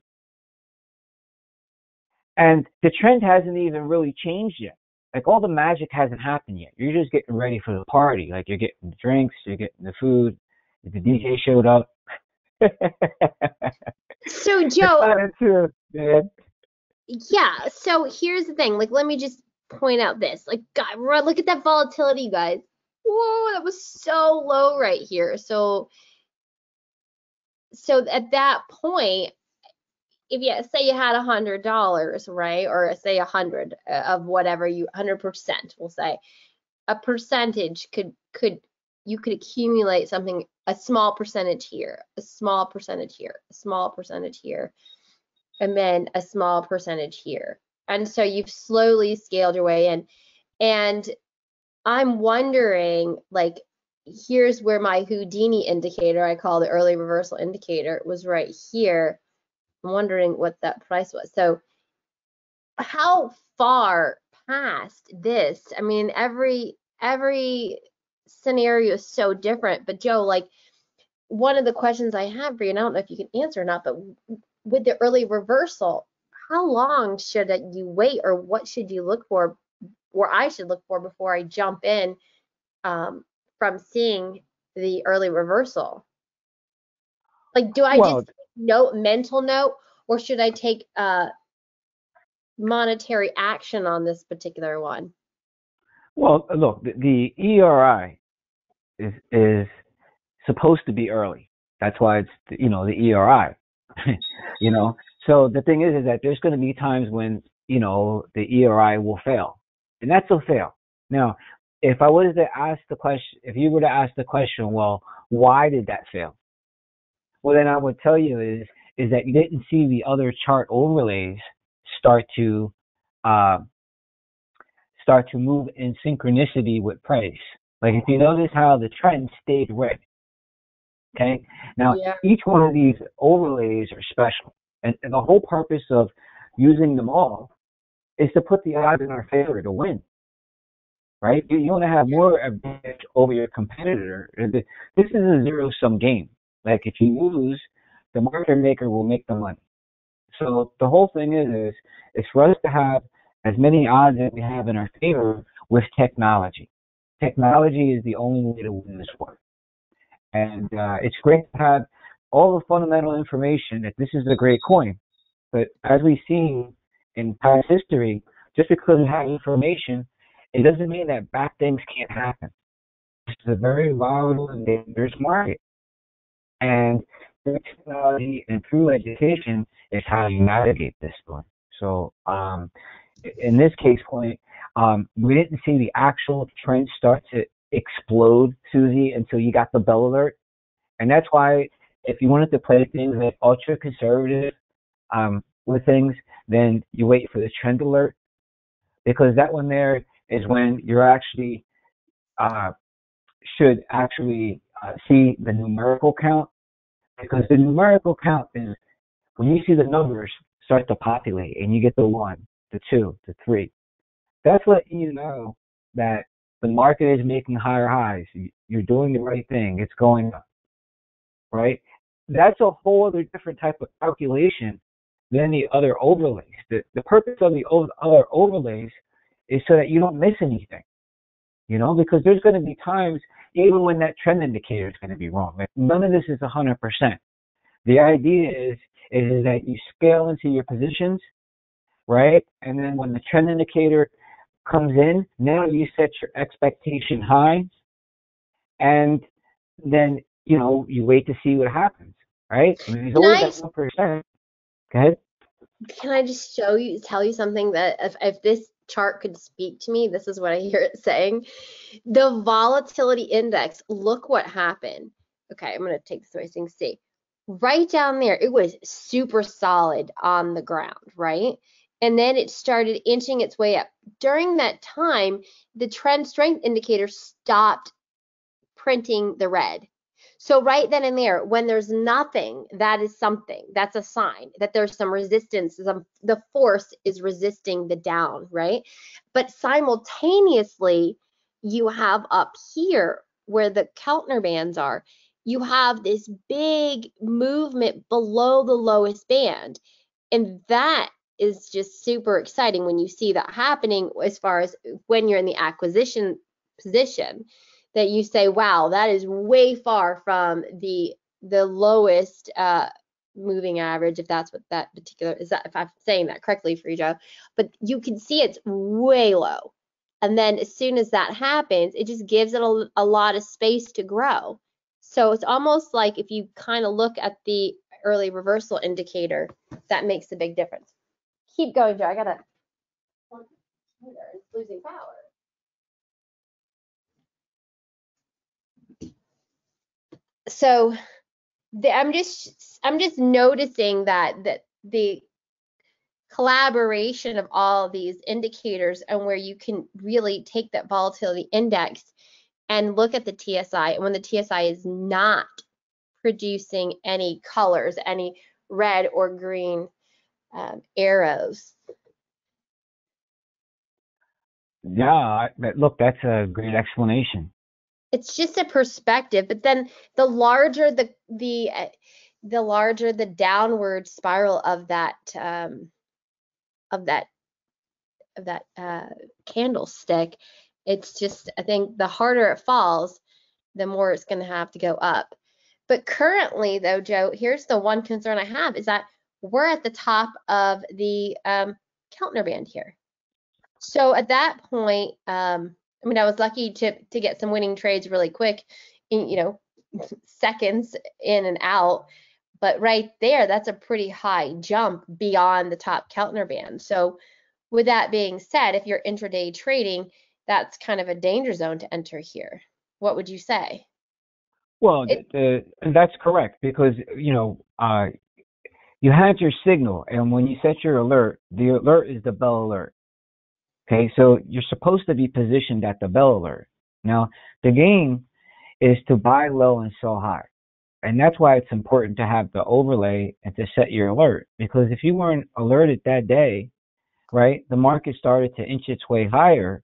And the trend hasn't even really changed yet like all the magic hasn't happened yet. You're just getting ready for the party. Like you're getting the drinks, you're getting the food. The DJ showed up. (laughs) so (laughs) Joe, yeah. So here's the thing. Like, let me just point out this. Like, God, look at that volatility, guys. Whoa, that was so low right here. So, so at that point, if you say you had a hundred dollars, right, or say a hundred uh, of whatever you, hundred percent, we'll say, a percentage could could you could accumulate something, a small percentage here, a small percentage here, a small percentage here, and then a small percentage here, and so you've slowly scaled your way in, and I'm wondering, like, here's where my Houdini indicator, I call the early reversal indicator, was right here I'm wondering what that price was. So how far past this? I mean, every every scenario is so different. But Joe, like one of the questions I have for you, and I don't know if you can answer or not, but with the early reversal, how long should you wait or what should you look for or I should look for before I jump in um, from seeing the early reversal? Like, do I well, just note, mental note, or should I take uh, monetary action on this particular one? Well, look, the, the ERI is is supposed to be early. That's why it's you know the ERI. (laughs) you know, so the thing is, is that there's going to be times when you know the ERI will fail, and that's a fail. Now, if I was to ask the question, if you were to ask the question, well, why did that fail? Well, then I would tell you is is that you didn't see the other chart overlays start to uh, start to move in synchronicity with price. Like if you notice how the trend stayed red. Okay. Now yeah. each one of these overlays are special, and, and the whole purpose of using them all is to put the odds in our favor to win right? You, you want to have more advantage over your competitor. This is a zero sum game. Like if you lose, the market maker will make the money. So the whole thing is, is it's for us to have as many odds as we have in our favor with technology. Technology is the only way to win this war. And uh, it's great to have all the fundamental information that this is a great coin. But as we've seen in past history, just because we have information, it doesn't mean that bad things can't happen. This is a very volatile and dangerous market. And through technology and through education is how you navigate this one. So um, in this case point, um, we didn't see the actual trend start to explode, Susie, until you got the bell alert. And that's why if you wanted to play things like ultra conservative, um, with things, then you wait for the trend alert because that one there is when you're actually uh, should actually uh, see the numerical count because the numerical count is when you see the numbers start to populate and you get the one, the two, the three. That's letting you know that the market is making higher highs. You're doing the right thing. It's going up, right? That's a whole other different type of calculation than the other overlays. The, the purpose of the other overlays is so that you don't miss anything, you know, because there's going to be times even when that trend indicator is going to be wrong. Like none of this is 100%. The idea is, is that you scale into your positions, right? And then when the trend indicator comes in, now you set your expectation high, and then you know you wait to see what happens, right? I mean, there's always that one percent. Go ahead. Can I just show you, tell you something that if, if this chart could speak to me, this is what I hear it saying. The volatility index, look what happened. Okay, I'm going to take this away so you can see. Right down there, it was super solid on the ground, right? and then it started inching its way up. During that time, the trend strength indicator stopped printing the red. So right then and there, when there's nothing, that is something. That's a sign that there's some resistance. Some, the force is resisting the down, right? But simultaneously, you have up here where the Keltner bands are, you have this big movement below the lowest band. And that is just super exciting when you see that happening as far as when you're in the acquisition position that you say wow that is way far from the the lowest uh, moving average if that's what that particular is that if i'm saying that correctly for you joe but you can see it's way low and then as soon as that happens it just gives it a, a lot of space to grow so it's almost like if you kind of look at the early reversal indicator that makes a big difference keep going, Joe. I gotta. It's losing power. So the, I'm just I'm just noticing that that the collaboration of all these indicators and where you can really take that volatility index and look at the TSI and when the TSI is not producing any colors, any red or green um, arrows. Yeah, look, that's a great explanation. It's just a perspective, but then the larger the the uh, the larger the downward spiral of that um, of that of that uh, candlestick, it's just I think the harder it falls, the more it's going to have to go up. But currently, though, Joe, here's the one concern I have is that we're at the top of the um, Keltner band here. So at that point, um, I mean, I was lucky to to get some winning trades really quick, in, you know, (laughs) seconds in and out. But right there, that's a pretty high jump beyond the top Keltner band. So with that being said, if you're intraday trading, that's kind of a danger zone to enter here. What would you say? Well, it, uh, that's correct because you know uh, you had your signal, and when you set your alert, the alert is the bell alert. Okay, so you're supposed to be positioned at the bell alert. Now, the game is to buy low and sell high. And that's why it's important to have the overlay and to set your alert. Because if you weren't alerted that day, right, the market started to inch its way higher.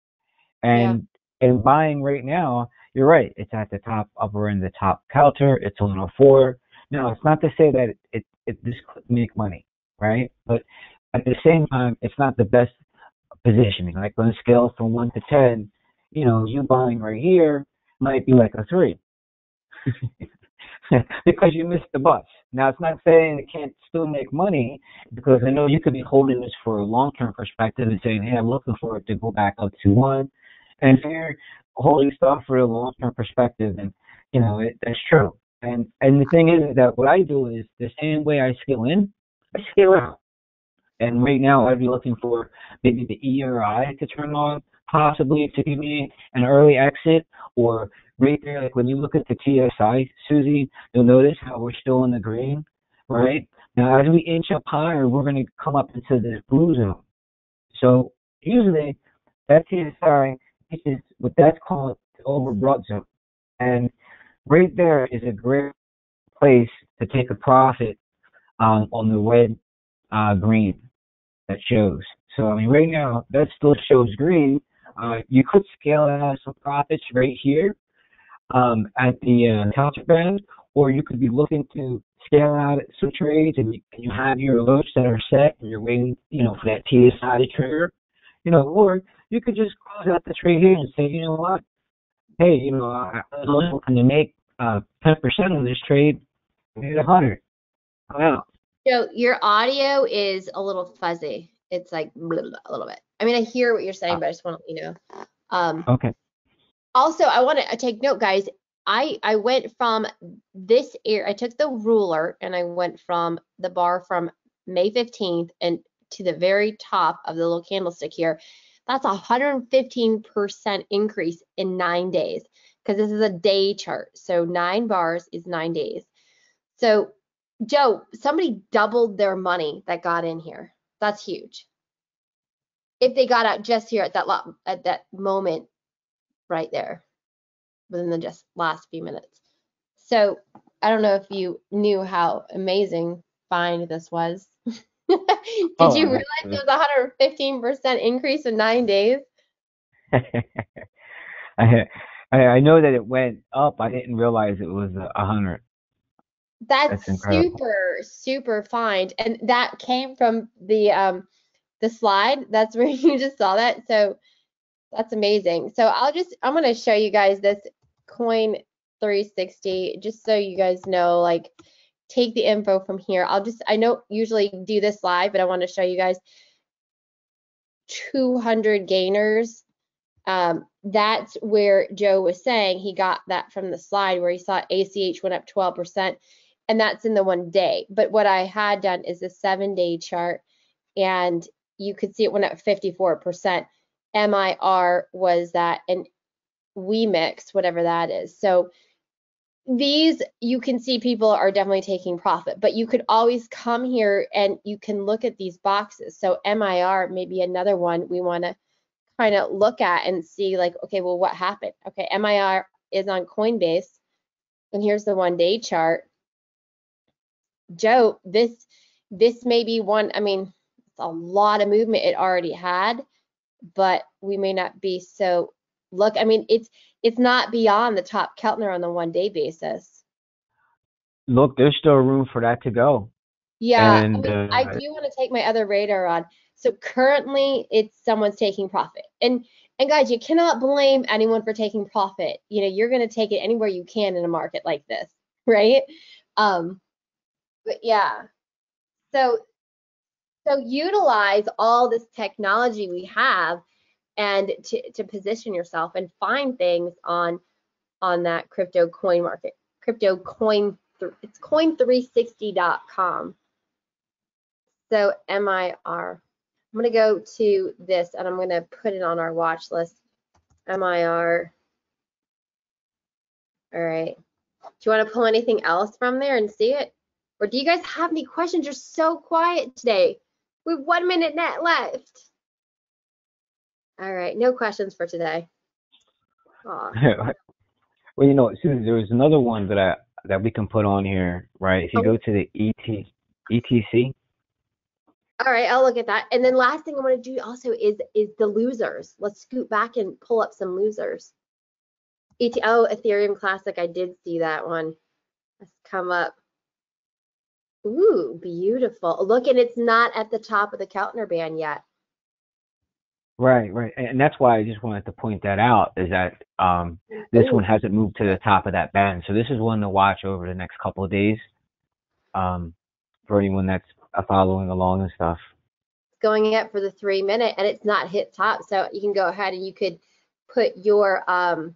And yeah. and buying right now, you're right, it's at the top upper end, the top counter, it's a little four. Now, it's not to say that it, it, it this could make money, right? But at the same time, it's not the best positioning. Like on a scale from one to ten, you know, you buying right here might be like a three. (laughs) because you missed the bus. Now, it's not saying it can't still make money because I know you could be holding this for a long term perspective and saying, hey, I'm looking for it to go back up to one. And if you're holding stuff for a long term perspective, and you know, it, that's true. And and the thing is that what I do is the same way I scale in, I scale out. And right now I'd be looking for maybe the ERI to turn on, possibly to give me an early exit, or right there, like when you look at the TSI, Susie, you'll notice how we're still in the green, right? Now, as we inch up higher, we're going to come up into this blue zone. So usually that TSI is what that's called the overbought zone. And right there is a great place to take a profit um, on the red uh, green that shows. So I mean, right now that still shows green. Uh, you could scale out some profits right here um, at the uh, or you could be looking to scale out some trades and you, you have your alerts that are set and you're waiting, you know, for that TSI to trigger, you know, or you could just close out the trade here and say, you know what, hey, you know, I was looking to make uh, 10% on this trade, I made 100. I'm out. So your audio is a little fuzzy. It's like blah, blah, a little bit. I mean, I hear what you're saying, but I just want to let you know. Um, okay. Also, I want to take note, guys. I I went from this air. I took the ruler and I went from the bar from May 15th and to the very top of the little candlestick here. That's a 115% increase in nine days because this is a day chart. So nine bars is nine days. So Joe, somebody doubled their money that got in here. That's huge. If they got out just here at that lot, at that moment right there within the just last few minutes. So I don't know if you knew how amazing find this was. (laughs) Did Oh, you realize it was a 115% increase in nine days? (laughs) I, I I know that it went up. I didn't realize it was a hundred. That's, super, super find. And that came from the um the slide. That's (laughs) where you just saw that. So that's amazing. So I'll just I'm gonna show you guys this coin 360 just so you guys know like take the info from here. I'll just I don't usually do this live, but I want to show you guys 200 gainers. Um, that's where Joe was saying he got that from the slide where he saw ACH went up 12%, and that's in the one day. But what I had done is a seven day chart, and you could see it went up 54%. MIR was that, and WEMIX whatever that is. So these you can see people are definitely taking profit, but you could always come here and you can look at these boxes. So MIR may be another one we want to kind of look at and see like, okay, well, what happened? Okay, MIR is on Coinbase, and here's the one day chart. Joe, this this may be one, I mean, it's a lot of movement it already had, but we may not be so look, I mean, it's it's not beyond the top Keltner on the one day basis. Look, there's still room for that to go. Yeah, I, mean, uh, I do want to take my other radar on. So currently it's someone's taking profit. And and guys, you cannot blame anyone for taking profit. You know, you're going to take it anywhere you can in a market like this, (laughs) right? Um but yeah. So so utilize all this technology we have and to, to position yourself and find things on on that crypto coin market. Crypto coin it's coin360.com. So MIR. I'm going to go to this and I'm going to put it on our watch list. MIR. All right. Do you want to pull anything else from there and see it? Or do you guys have any questions? You're so quiet today. We have one minute net left. All right. No questions for today. (laughs) Well, you know, Susan, there was another one that I that we can put on here, right? If you Oh. go to the ET ETC, All right, I'll look at that. And then last thing I want to do also is is the losers. Let's scoot back and pull up some losers. ET, oh, Ethereum Classic. I did see that one. Let's come up. Ooh, beautiful. Look, and it's not at the top of the Keltner band yet. right, right, and that's why I just wanted to point that out is that um, this Ooh. one hasn't moved to the top of that band, so this is one to watch over the next couple of days, um, for anyone that's uh, following along and stuff. Going up for the three minute and it's not hit top. So you can go ahead and you could put your um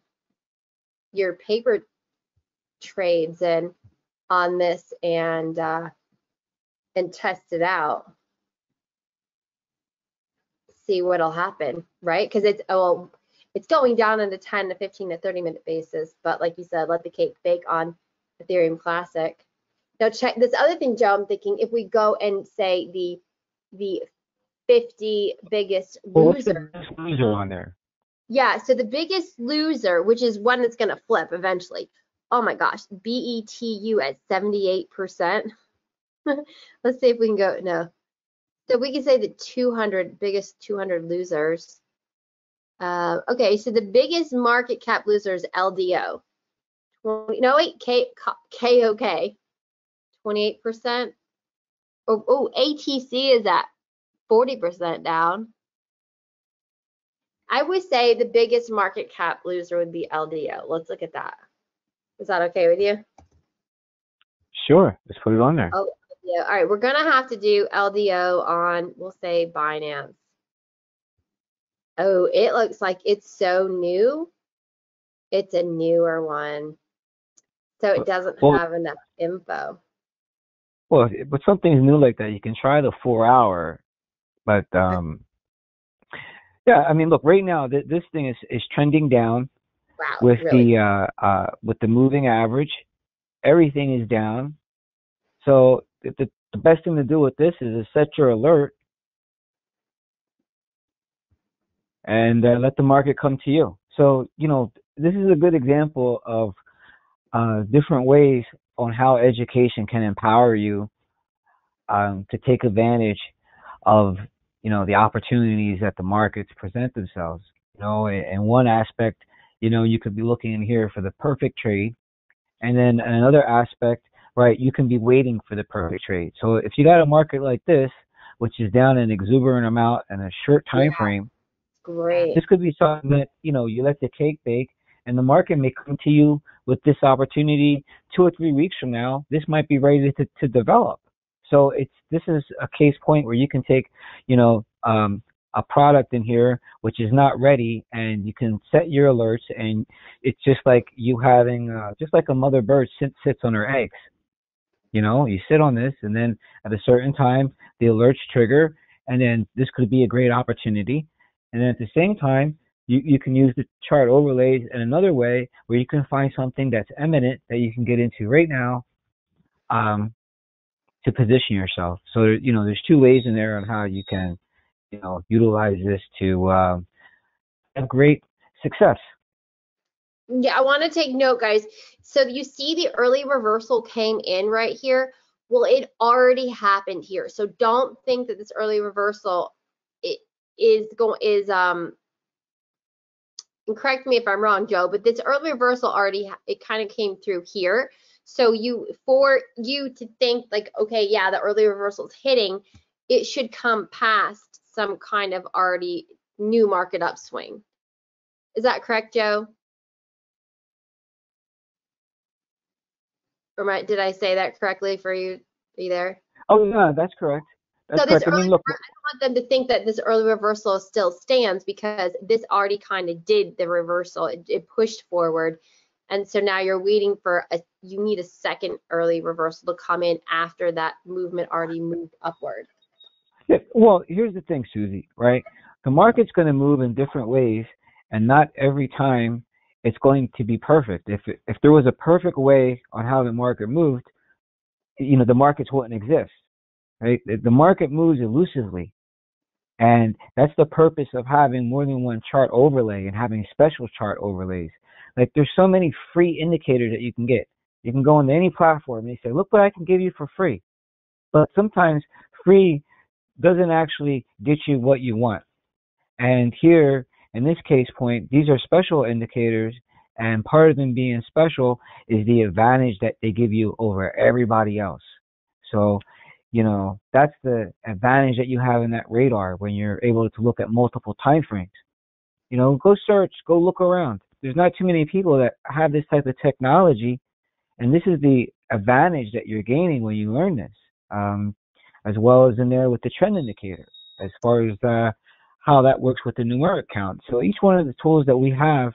your paper trades in on this and uh and test it out. See what'll happen, right? Because it's oh it's going down on a 10 to 15 to 30 minute basis, but like you said, let the cake bake on Ethereum Classic. Now check this other thing, Joe. I'm thinking if we go and say the the 50 biggest Well, the loser. loser on there? Yeah, so the biggest loser, which is one that's gonna flip eventually. Oh my gosh, BETU at 78%. (laughs) Let's see if we can go, no. So we can say the 200 biggest 200 losers. Uh, okay, so the biggest market cap loser is LDO. 20, no, wait, K, KOK, 28%. Oh, oh, ATC is at 40% down. I would say the biggest market cap loser would be LDO. Let's look at that. Is that okay with you? Sure, let's put it on there. Oh, yeah. All right, we're gonna have to do LDO on, we'll say Binance. Oh, it looks like it's so new. It's a newer one. So it doesn't Well- have enough info. Well, but something's new like that, you can try the four hour, but (laughs) um, yeah, I mean, look, right now th- this thing is is trending down Wow. with really? the uh uh with the moving average. Everything is down, so the the, best thing to do with this is to set your alert and uh, let the market come to you. So you know, this is a good example of uh, different ways on how education can empower you um, to take advantage of you know the opportunities that the markets present themselves. You know, in one aspect, you know, you could be looking in here for the perfect trade, and then another aspect, right, you can be waiting for the perfect trade. So if you got a market like this, which is down an exuberant amount in a short time Yeah. frame, Great. this could be something that you know you let the cake bake and the market may come to you with this opportunity two or three weeks from now this might be ready to, to develop so it's this is a case point where you can take you know um, a product in here which is not ready and you can set your alerts and it's just like you having uh, just like a mother bird sit, sits on her eggs you know you sit on this and then at a certain time the alerts trigger and then this could be a great opportunity and then at the same time, you, you can use the chart overlays in another way where you can find something that's eminent that you can get into right now um, to position yourself. So, you know, there's two ways in there on how you can, you know, utilize this to um, have great success. Yeah, I want to take note, guys. So you see the early reversal came in right here. Well, it already happened here. So don't think that this early reversal is going is um and correct me if I'm wrong, Joe, but this early reversal already it kind of came through here. So you for you to think like, okay, yeah, the early reversal is hitting, it should come past some kind of already new market upswing. Is that correct, Joe? Or did I say that correctly for you? Are you there? Oh, no, that's correct. That's So this correct. I mean, early I don't want them to think that this early reversal still stands because this already kind of did the reversal. It, it pushed forward. And so now you're waiting for a, you need a second early reversal to come in after that movement already moved upward. Yeah, well, here's the thing, Susie, right? The market's going to move in different ways, and not every time it's going to be perfect. If if there was a perfect way on how the market moved, you know, the markets wouldn't exist, right? The, market moves elusively, and that's the purpose of having more than one chart overlay and having special chart overlays. Like, there's so many free indicators that you can get. You can go into any platform and you say, "Look what I can give you for free," but sometimes free doesn't actually get you what you want. And here, in this case point, these are special indicators, and part of them being special is the advantage that they give you over everybody else. So, you know, that's the advantage that you have in that radar when you're able to look at multiple time frames. You know, go search, go look around. There's not too many people that have this type of technology, and this is the advantage that you're gaining when you learn this. Um, as well as in there with the trend indicator as far as uh, how that works with the numeric count. So each one of the tools that we have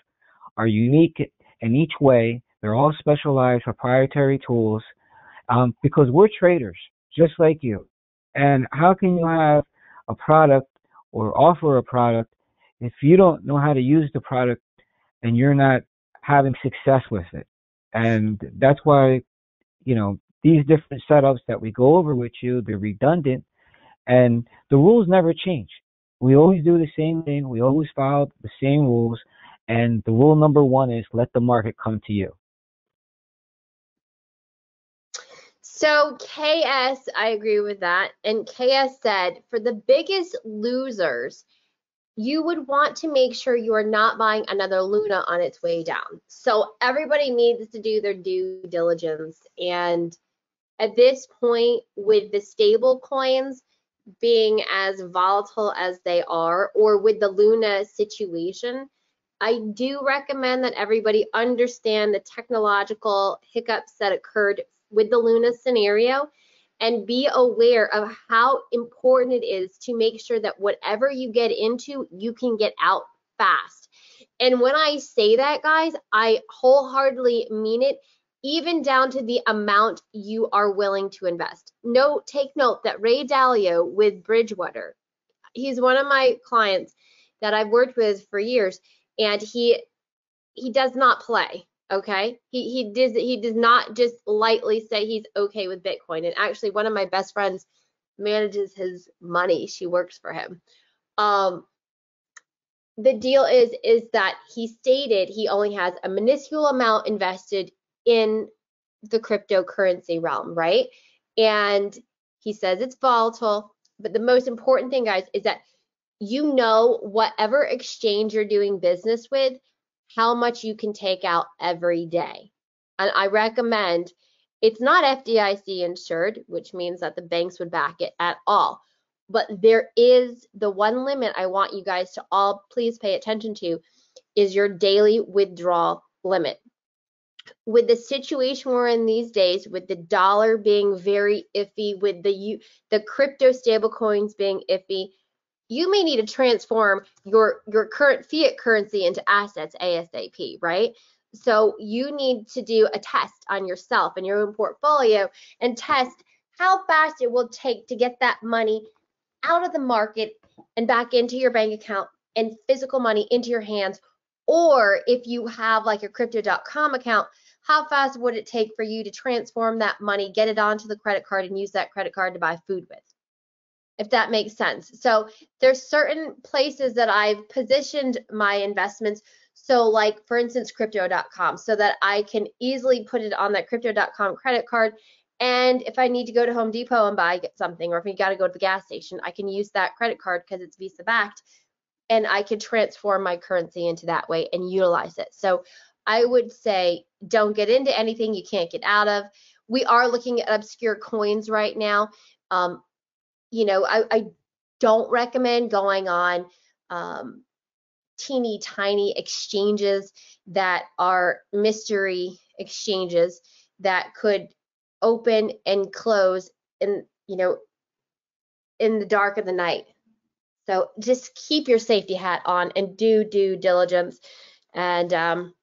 are unique in each way. They're all specialized proprietary tools um, because we're traders just like you. And how can you have a product or offer a product if you don't know how to use the product and you're not having success with it? And that's why, you know, these different setups that we go over with you, they're redundant, and the rules never change. We always do the same thing. We always follow the same rules. And the rule number one is let the market come to you. So KS, I agree with that. And KS said for the biggest losers, you would want to make sure you are not buying another Luna on its way down. So everybody needs to do their due diligence. And at this point, with the stable coins being as volatile as they are, or with the Luna situation, I do recommend that everybody understand the technological hiccups that occurred with the Luna scenario and be aware of how important it is to make sure that whatever you get into, you can get out fast. And when I say that, guys, I wholeheartedly mean it, even down to the amount you are willing to invest. Note, take note that Ray Dalio with Bridgewater, he's one of my clients that I've worked with for years, and he he does not play okay? He he does he does not just lightly say he's okay with bitcoin and actually one of my best friends manages his money. She works for him. Um the deal is is that he stated he only has a minuscule amount invested in the cryptocurrency realm right and he says it's volatile but the most important thing guys is that you know whatever exchange you're doing business with how much you can take out every day. And I recommend it's not FDIC insured, which means that the banks would back it at all. But there is the one limit I want you guys to all please pay attention to is your daily withdrawal limit. With the situation we're in these days, with the dollar being very iffy, with the the crypto stablecoins being iffy, you may need to transform your your current fiat currency into assets ASAP, right? So you need to do a test on yourself and your own portfolio and test how fast it will take to get that money out of the market and back into your bank account and physical money into your hands. Or if you have like your crypto.com account, how fast would it take for you to transform that money, get it onto the credit card, and use that credit card to buy food with? if that makes sense. So there's certain places that I've positioned my investments. So like for instance, crypto.com so that I can easily put it on that crypto.com credit card. And if I need to go to Home Depot and buy something, or if you got to go to the gas station, I can use that credit card because it's Visa backed and I could transform my currency into that way and utilize it. So I would say don't get into anything you can't get out of. We are looking at obscure coins right now. Um, you know, I, I don't recommend going on um, teeny tiny exchanges that are mystery exchanges that could open and close in, you know, in the dark of the night. So just keep your safety hat on and do due diligence. And um,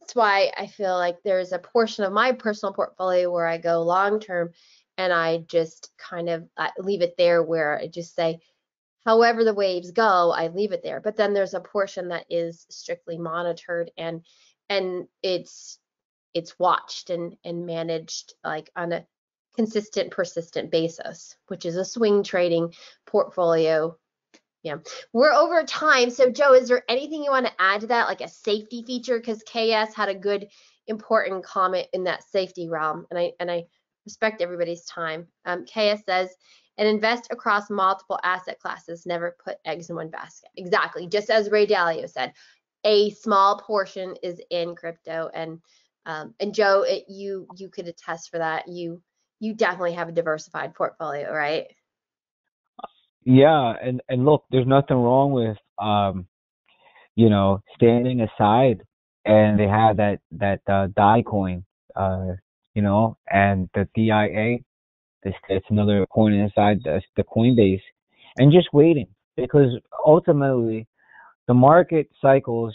that's why I feel like there's a portion of my personal portfolio where I go long term and I just kind of I leave it there where I just say, however the waves go, I leave it there. But then there's a portion that is strictly monitored and and it's it's watched and and managed like on a consistent persistent basis, which is a swing trading portfolio. Yeah, we're over time. So Joe, is there anything you want to add to that, like a safety feature? Because KS had a good important comment in that safety realm, and I and I respect everybody's time. Um, KS says, and invest across multiple asset classes, never put eggs in one basket. Exactly, just as Ray Dalio said, a small portion is in crypto, and um, and Joe, it, you you could attest for that. You you definitely have a diversified portfolio, right? Yeah, and and look, there's nothing wrong with um, you know, standing aside, and they have that that uh, DAI coin, uh, you know, and the DIA, this it's another coin inside the, the Coinbase, and just waiting because ultimately the market cycles,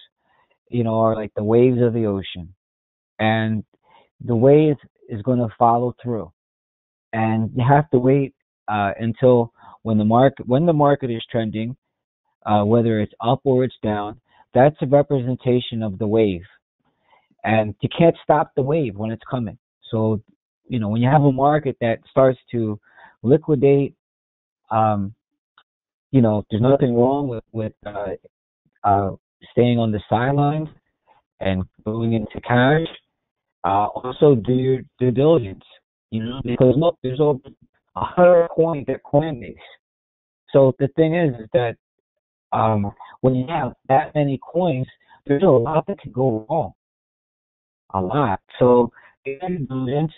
you know, are like the waves of the ocean, and the wave is going to follow through, and you have to wait uh, until when the market when the market is trending, uh, whether it's up or it's down, that's a representation of the wave, and you can't stop the wave when it's coming. So you know, when you have a market that starts to liquidate, um, you know, there's nothing wrong with with uh, uh, staying on the sidelines and going into cash. Uh, also, do your due diligence. You know, because look, there's over a hundred coins at Coinbase. So the thing is, is that um, when you have that many coins, there's a lot that can go wrong. A lot. So diligence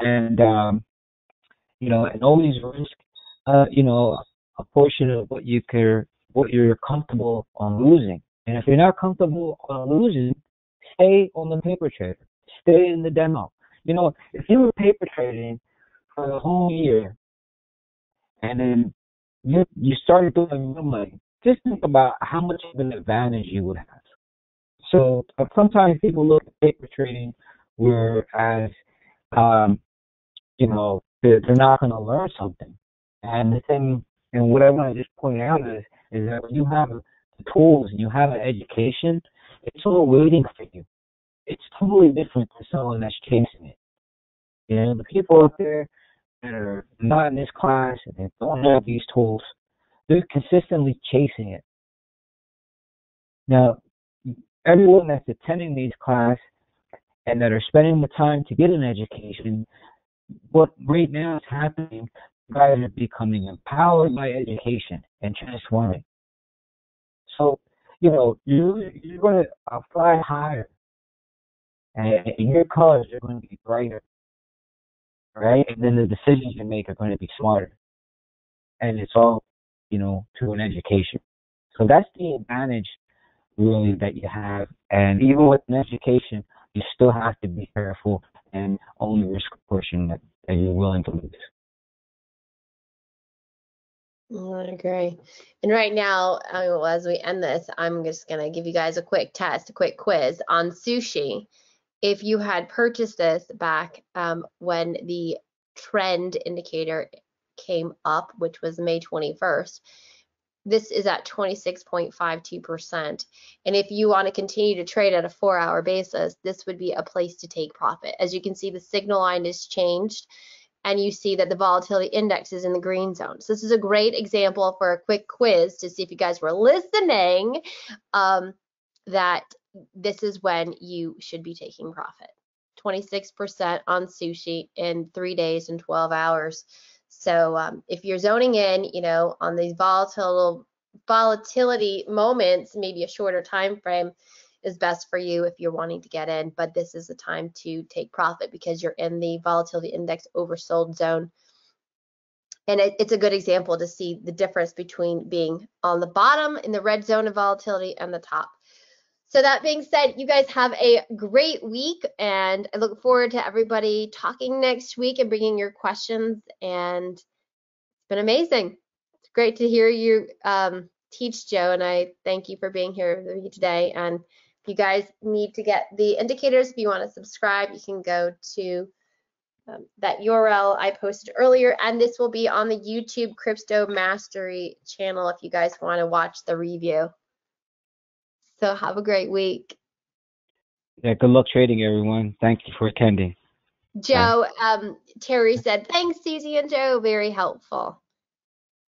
and um, you know, and always risk, uh, you know, a portion of what you care, what you're comfortable on losing. And if you're not comfortable on losing, stay on the paper trader. Stay in the demo. You know, if you were paper trading for the whole year, and then you you started doing real money, just think about how much of an advantage you would have. So uh, sometimes people look at paper trading whereas um, you know, they're, they're not going to learn something. And the thing, and what I want to just point out is, is that when you have the tools and you have an education, it's all waiting for you. It's totally different than someone that's chasing it. You know, the people out there that are not in this class and don't have these tools, they're consistently chasing it. Now, everyone that's attending these classes and that are spending the time to get an education what right now is happening, guys are becoming empowered by education and transforming. So, you know, you you're going to fly higher, and, and your colors are going to be brighter, right? And then the decisions you make are going to be smarter, and it's all, you know, through an education. So that's the advantage, really, that you have. And even with an education, you still have to be careful and only risk a portion that, that you're willing to lose. I agree. And right now, uh, as we end this, I'm just going to give you guys a quick test, a quick quiz on sushi. If you had purchased this back um, when the trend indicator came up, which was May 21st, this is at 26.52%. And if you want to continue to trade at a four hour basis, this would be a place to take profit. As you can see, the signal line is changed and you see that the volatility index is in the green zone. So this is a great example for a quick quiz to see if you guys were listening um, that this is when you should be taking profit. 26% on sushi in three days and 12 hours. So um, if you're zoning in, you know, on these volatile volatility moments, maybe a shorter time frame is best for you if you're wanting to get in. But this is the time to take profit because you're in the volatility index oversold zone. And it, it's a good example to see the difference between being on the bottom in the red zone of volatility and the top. So that being said, you guys have a great week, and I look forward to everybody talking next week and bringing your questions. And it's been amazing. It's great to hear you um, teach, Joe, and I thank you for being here with me today. And if you guys need to get the indicators, if you want to subscribe, you can go to um, that URL I posted earlier, and this will be on the YouTube Crypto Mastery channel if you guys want to watch the review. So have a great week. Yeah, good luck trading, everyone. Thank you for attending. Joe, um, Terry said, thanks, Susie and Joe. Very helpful.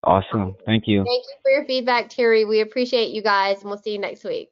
Awesome. Thank you. Thank you for your feedback, Terry. We appreciate you guys, and we'll see you next week.